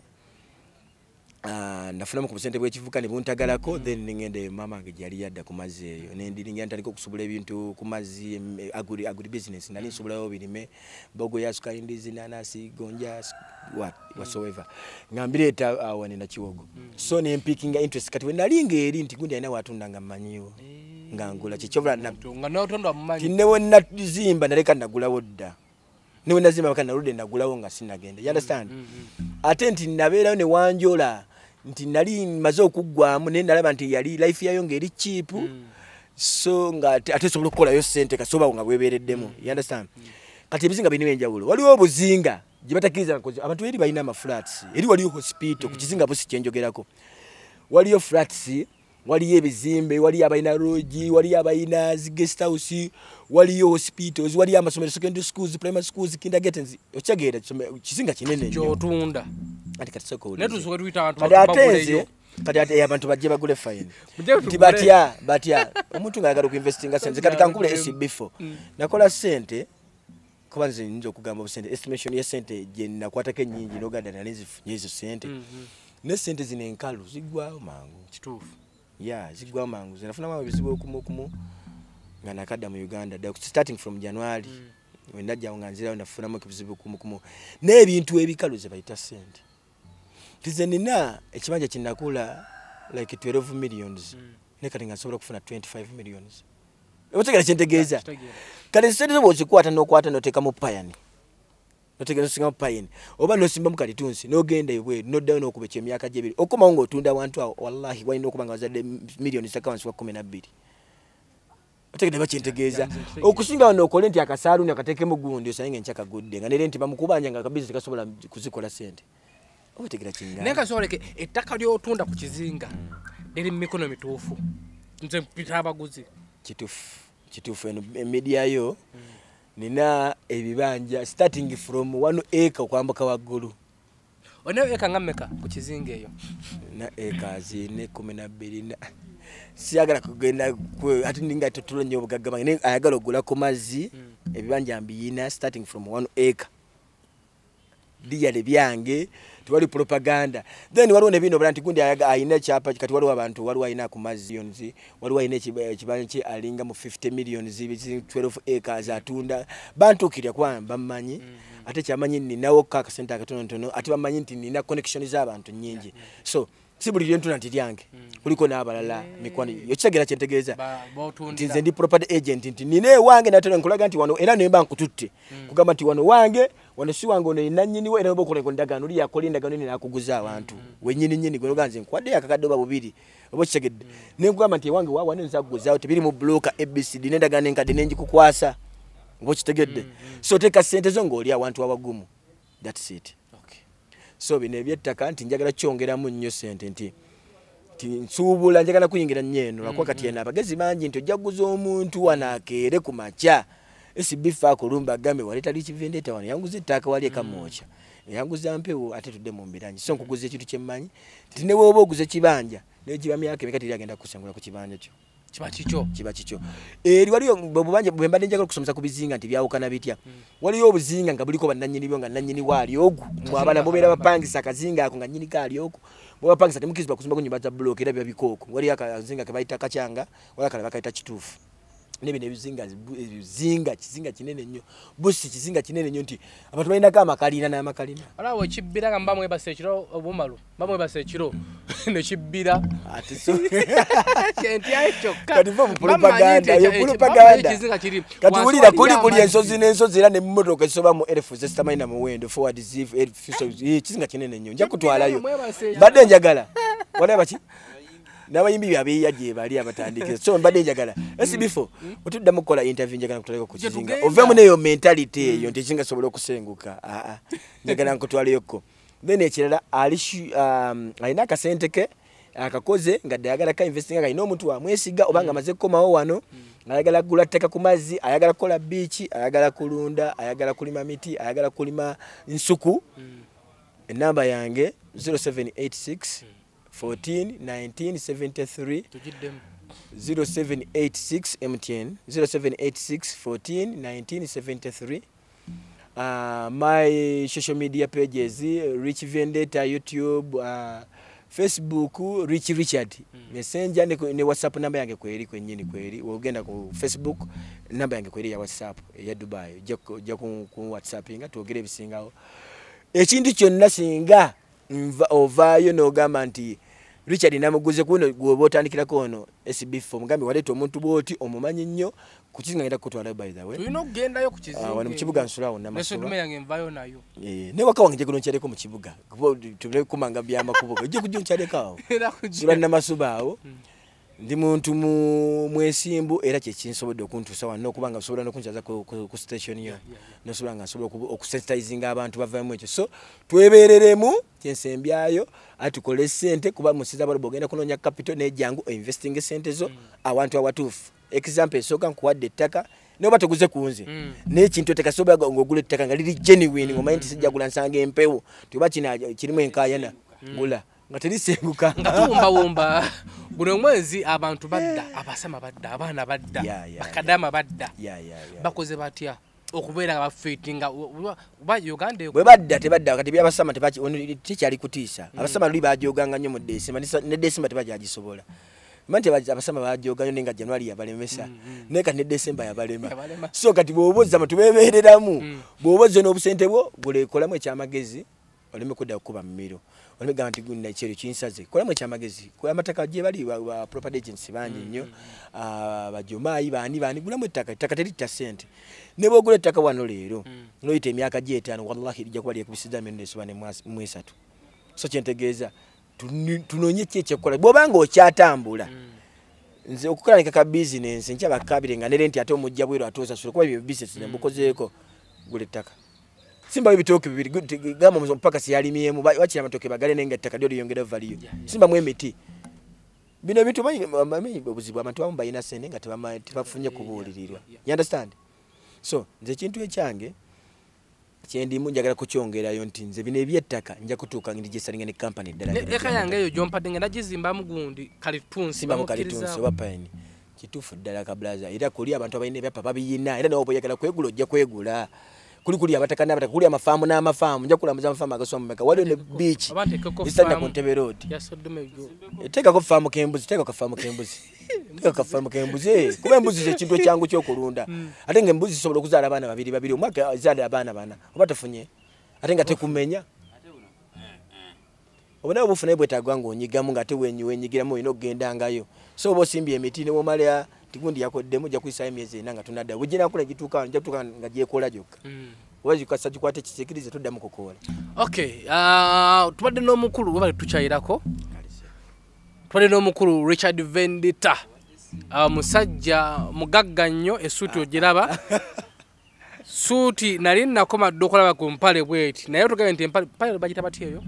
nafunamu ku busente bw'ekivuka ne buntagalako then nengenda eyo mama wange gyali yadda ku mazzi eyo. Nendiringira ntaliko okusubula ebintu ku mazzi agri business nali nsubulayo birime bogo ya sukali ndizi nanasi gonja whatsoever. Nga mbireeta awo ne nakiwogo. So nempiikinga interest. Kati we nali ng'eri nti gundi alina watunda nga mmanyiwo nga ngula kikyovula na nga notonda mumanyi ti ne wenazimba naleka nagulawo dda. Ne wenazimba baka naludde nagulawo nga sinagenda. You understand? Ate nti nabeerayo ne wanjola nti nali maze okuggwamu naye nalaba nti yali life yayo ng'eri cheap so nga ate ate esobola okukolayo sente kasobawo nga bwebeereddemu you understand? Kati ebizinga birina enjawulo waliwo obuzinga gye batakkiriza nkozi abantu eri balina amaflats eri waliyo hospital ku kizinga busi kyenjogerako waliyo flats waliyo ebizimbe waliyo abalina rogi waliyo abalina zi guest house waliyo hospitals waliyo amasomero secondary schools primary schools kindergartens okitegeera kizinga kinene nnyo. Kyotunda. Ati ate nze kati ate abantu bajje bagule fine. Nti batya batya omuntu ngaayagala okuinvestinga sente kati kankule Bagulemu. sb4 nakola sente kuba nze nyinza okugamba busente estimation ye sente gye nakwatako ennyingi noganda nalinzifunye ezo sente ne sente zino enkalu ziggwawo mangu kituufu ya ziggwawo mangu zenafunamu ebizibu okumu okumu nga nakadda mu uganda. Starting from january. Wenajjawo nga nzirayo nafunamu ebizibu okumu okumu n'ebintu ebikalu ze bayita sente tize nina ekibanja kinakula like 12 millions. Ne kati nga nsobola okufuna 25 millions. Otegera kyentegeeza kale sente zo bwozikwata nokwata noteeka mu payani noteeka nosinga mu payani oba nosimba mu kalitunsi nogenda ebweru noddayo nokuba ekyo emyaka gyebiri. Okomawo ngaotunda awantu awo wallahi walina okuba nga wazadde miliyoni zakawansi wa kumi nabbiri otegedde bakyentegeeza. Yanze ntegeeza. okusinga wano okole nti akasaaluni akateekemu gundi osange nga enkyakagudde nga nere nti bamukubanja nga akabizi tekasobola kuzikola sente oba otegera naye kinga kasoleke ettaka lyotunda ku kizinga liri mu mikono mituufu. Nze mpita abaguzi. Kituufu kituufu eno emediayo nina ebibanja starting from one acre okwambuka waggulu. Onayo eka nga mmeka? Ku kizinga eyo? Na acres ne kumi na siyagala kugenda ate ninga totulo nnyo obugagga bange ayagala okugula ku mazzi ebibanja mbiyina starting from one acre. Liyale byange tewali propaganda. Then waliwo nebino bala nti gundi ayina ekyapa kati waliwo abantu waliwo ayina ku millions waliwo ayina ekiba- ekibanja kye alinga mu 50 millions bizi 12 acres atunda. Bantukirya kuba bamanyi ate kyamanyi ninawo ka akasente akatonotono ate bamanyi nti nina connection z'abantu nyingi so si buli lyentuna nanti lyange. Kuliko n'abalala mikwano yokitegera kyentegeeza nti nze ndi property agent nti nina ewange natera nkulaga nti wano era nemba nkututte. Kugamba nti wano wange wano si wange ono we era oba okoleko ndagaano oli yakola endagaano ene nakuguza abantu. Wenyininyini gwe nogaa nze nkwadde yakakadde oba bubiri oba okitegedde nenkugamba nti ewange wawane nza kuguzaawo tebiri mu buloka abcd nendagaano enkadde nenjikukwasa oba okitegedde. So teeka sente zo ng'oli awantu awagumu. Thats it. So bino ebyettaka nti njagala kyongeramu nnyo sente nti nti nsuubula njagala kuyingira nnyo eno. Lwakuba kati eno abagezi bangi nti ojja kuguza omuntu wano akeere ku makya. Esibifa akulumba agambe waleeta likivendeta wano? Yanguza ettaka wali ekamwokya yanguza mpewo ate tudde mu mbiranyi. So nkuguza ekintu kyemmanyi nti ne bwoba oguza ekibanja negiba myaka emeka teri agenda kusengula ku kibanja kyo kiba kikyo. Kiba kikyo. Eri waliyo bwebanja bwe mbadde njagala okusomesa ku bizinga nti byawukana bitya? Waliyo obuzinga nga buliko bannanyini byo nga nanyini waali ogu mwabala mubeera bapangisa akazinga ako nga nyini kaali oku bwebapangisa temukizibwa kuzimba ku nyumba za buloka era biba bikooko. Waliyo akazinga ke bayita kacyanga wali akala bakayita kituufu nebino ebizinga ebizinga kizinga kinene nnyo. Busi kizinga kinene nnyo nti abantu balinako amakalina n'amakalina. Alawo ekibbira nga mba mwebasa ekiro obumalu mba mwebasa ekiro nekibbira Kati wulira kuli amazzi. ensozi n'ensozi era nemmotoka esoba mu erefu zesitamanyi na muwendo forward kizinga kinene nnyo. Nja kutwalayo. Mbadde njagala. Walaba ki n'abayimbi byabeeya gye bali abatandikira. So mbadde njagala. Esi before. Otuddamu kukola interview njagala nkutwaleko ku kizinga. ovemu neyo mentality eyo nti ekingasobola okusenguka. Aa njagala nkutwaleyoko then ekirala um, alina akasente ke akakoze nga dde ayagala ka investinga nga alina omuntu wamwesiga oba nga amaze kukomawo wano ayagala kugula ttaka ku mazzi ayagala kukola biiki ayagala kulunda ayagala kulima miti ayagala kulima nsuku. Enamba yange 0786 14 1973 tugiddemu 0786 mtn 0786 14 1973 uh, my social media pages uh, rich vendetta youtube uh, facebook rich richard. Messenger ne, ne whatsapp namba yange kweri kwenyini kweri. Ogenda ku facebook namba yange kweri ya whatsapp eya dubai. Ojja ku- ojja ku ku whatsapp nga twogere ebisingawo. Ekintu kyonna singa ovaayo n'ogamba nti richard namuguze kuno gwoba otandikirako ono sb4 mugambe waleeta omuntu bwoti omumanyi nnyo ku kizinga ngenda kukutwalayo by the way. Tulina okugendayo ku Ah, wano mu kibuga nsulawo nesodume namasuba yange nvayo nayo. Eh, ne waka wange njagala onkyaleko mu kibuga. Tubekumanga byamakubo. Ojja kujja onkyaleko awo. Kawo sula na namasuba awo ndi muntu mu- mwesimbu era kyekinsobodde okuntuusa wano okubanga nsobola nokunkyaza ku, station yo nosobola nga nsobola okusensitizinga abantu bavamu ekyo. So twebereremu kyensembyayo ati tukole sente kuba musiza balo bwogenda kunoonya capital nejangu oinvesting sente zo awantu awatuufu. Example esooka nkuwadde ettaka noba toguze ku nze Mm. nekintu otekasobola ngaogula ettaka nga liri genuine ngomanyi nti sijja gula nsanga empewo tiba kina kirimu enkayana gula. nga terisenguka nga tuwumbawumba guno omwezi abantu badda abasama badda abaana badda bakadama badda. Bakoze batya? Okubeera nga bafiitinga oba uganda bwe badda tebadda kati byabasama tekyali kutiisa. Abasama luli bajoganga nnyo mu desemba Nisa- ne desemba tebagyagisobola. Tebaja- abasama bajoganyo naye nga januari yabalemesa. Naye kati ne desemba yabalema. So kati bw'oba ozama tubebereramu bw'oba ozze n'obusente bwo bulekolamu ekyamagezi oleme kudda kukuba mu miro olimegamba nti gulina ekyeru kinsaze. Kolamu ekyamagezi. Amataka gye bali ba property agency bangi nnyo. Mm, mm, mm. ah, Bajomaayi baani baani gulamu ettaka. Ettaka teritta ssente. Ne bwogula ettaka wano leero noyita emyaka gyetaano wallahi lijja kuba lyekubisiza mirundi esoba mu esatu. So kyentegeeza tunoonye ki ekyokukola? Bw'obanga okyatambula nze okukalanika ka bizinensi nkyabakabire nga ne renti ate omujja bweru ate osasula kuba ebyo bizinensi nemukozeeko gula ettaka. Simbawo ebitooke bibiri gamba omupaka siyalimyemu ba- wakira amatooke bagale naye nga value. Yeah, yeah. Simba simbamu miti. Bino ebintu manyi- manyi obuzibu abantu abamu balina sente nga yeah, tebafunye kubuulirirwa you understand? So nze ekintu ekyange kyendimu njagala kukyongerayo nti nze bino ebyettaka nja kutuuka ndigyesalinga ne kampani eddala Ne- eka yange eyo gyompadde ngenda gizimbamu gundi kalitunsi simba mukalitunsi oba payini kituufu ddala kabulaza era kuli abantu abalina ebyapa babiyina era nawe bweyagala kwegula ojja kwegula kuli kuli abataka n'abataka kuli amafaamu n'amafaamu nja kulamuza amafaamu agasoba mumeka waliwo ne biiki Oba nteekeko ezitalina faamu. ku ntebe roodi ya sodomu egyo teekako faamu k'embuzi teekako faamu k'embuzi. Teekako faamu k'embuzi eh, kuba embuzi kyekintu ekyangu kyokulunda. Ate nga embuzi zisobola okuzaala abaana babiri babiri omwaka ezaala abaana bana. Oba tofunye ate nga tekumenya? Oba nawe bufunayo bwetagwa ngaonyigamu nga ate wenyi- wenyigiramu olina okugendangayo. So oba osimbye emiti newomala tigundi yakoddemu ojja kuyisayo emyezi ena nga tunadda bweginakula gituuka nja kutuuka nga gyekola gyokka Mm. oba kikasa kikwate kisikirize toddamu kukoola okay uh, tubadde n'omukulu webale tukyayirako tubadde n'omukulu richard vendita uh, musajja mugagga nnyo esuuti ogiraba suuti nali nakoma dde okulaba ku mpale bweti. Naye tugabe nti empale bagita bati eyo?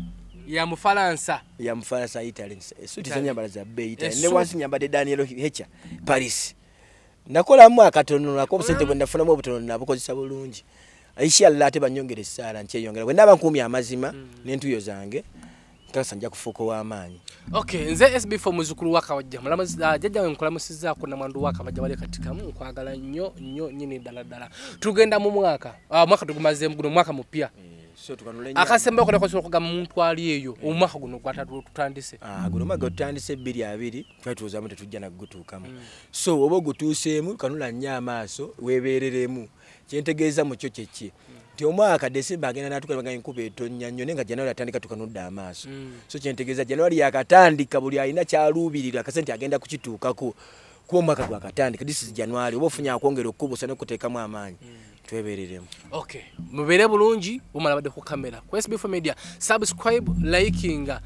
Ya mufalansa. Yamufalansa italy esuti Italy. zanyambala za bbeyi italy. Esu- ne wansi nyambadde daniel hecha paris nakolamu akatono nako obusente bwe nafunamu obutono nabukozesa bulungi inshallah ate banyongera essaala nkyeyongera bwe naaba nkuumya amazima n'entuyo zange nkakasa nja kufuuka ow'amaanyi okay nze sb4 muzukulu wakawajja mulamuzi uh, jjajjawe nkulamusizaako namwandu wakawajja bali katikamu nkwagala nnyo nnyo nyini ddala ddala tugenda mu mwaka uh, mwaka tugumazeemu guno mwaka mupya tukanule akasemba okolekosobola okugamba muntu ali eyo. Omwaka guno gwatatu tutandise guno mwaka tutandise ebbiri abiri twatuuzamu tetujja nagutuukamu so oba ogutuuseemu kanula nnyo amaaso weebereremu kyentegeeza mu kyo kyeki nti omwaka desemba agenda natukaga enkuba etonnya nnyo naye nga januari atandika tukanudde amaaso. So kyentegeeza januari yakatandika buli alina kyaluubirira akasente agenda kukituukako. Kuba omwaka gwakatandika this is januari oba ofunye akwongera okukubusa nokuteekamu amaanyi twebereremu okay. Mubere bulungi bumala bade ku kamera ku sb4 media subscribe likinga.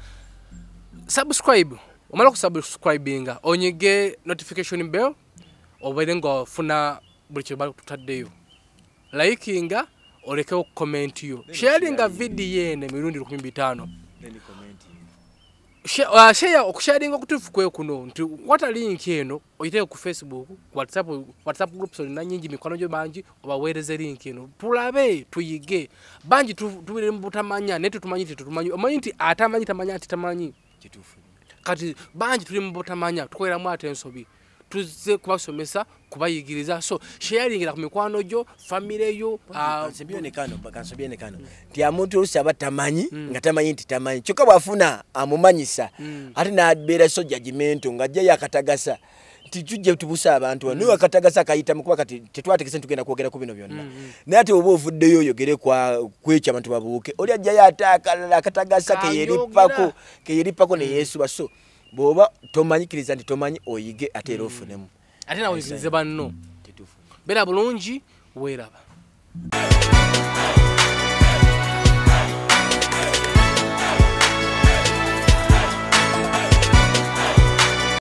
Subscribe. Omala okusubscribinga onyige notification bell. Obeere ngo funa buli kye tutaddeyo likinga olekewo comment yo. Sharinga vidiyo yene emirundi 15 She- uh, share okusharinga okutuufu kwe kuno nti kwata link eno? Oyiteeke ku facebook whatsapp, whatsapp groups olina nyingi mikwano gyo bangi obaweereze link eno. Tulabe tuyige. Bangi tu- tubire mu butamanya naye tetumanyi tetumanyi omanyi nti atamanyi tamanya nti tamanyi. Kati bangi tuli mu butamanya tukoleramu ate ensobi tuzze kubasomesa kubayigiriza. So sharingira ku mikwano gyo famire yo ah, kansobyenekano kansobyenekano nti omuntu olusi aba tamanyi nga tamanyi nti tamanyi. Kyokka bwafuna amumanyisa. Ate nabeera so jagimento nga ajjayo akatagasa nti tujje tubusa abantu wano. Naye akatagasa akayitamu kuba kati tetwategese ntugenda kwogera ku bino byonna. Naye ate oba ovuddeyo oyogere kwa- kwekyo abantu babuuke oli ajjayo ate akalala akatagasa keyerippako keyerippako neyeesuba so bw'oba tomanyikiriza nti tomanyi oyige ate era ofunemu. Ate nawe oyigirize banno. Kituufu beera bulungi weeraba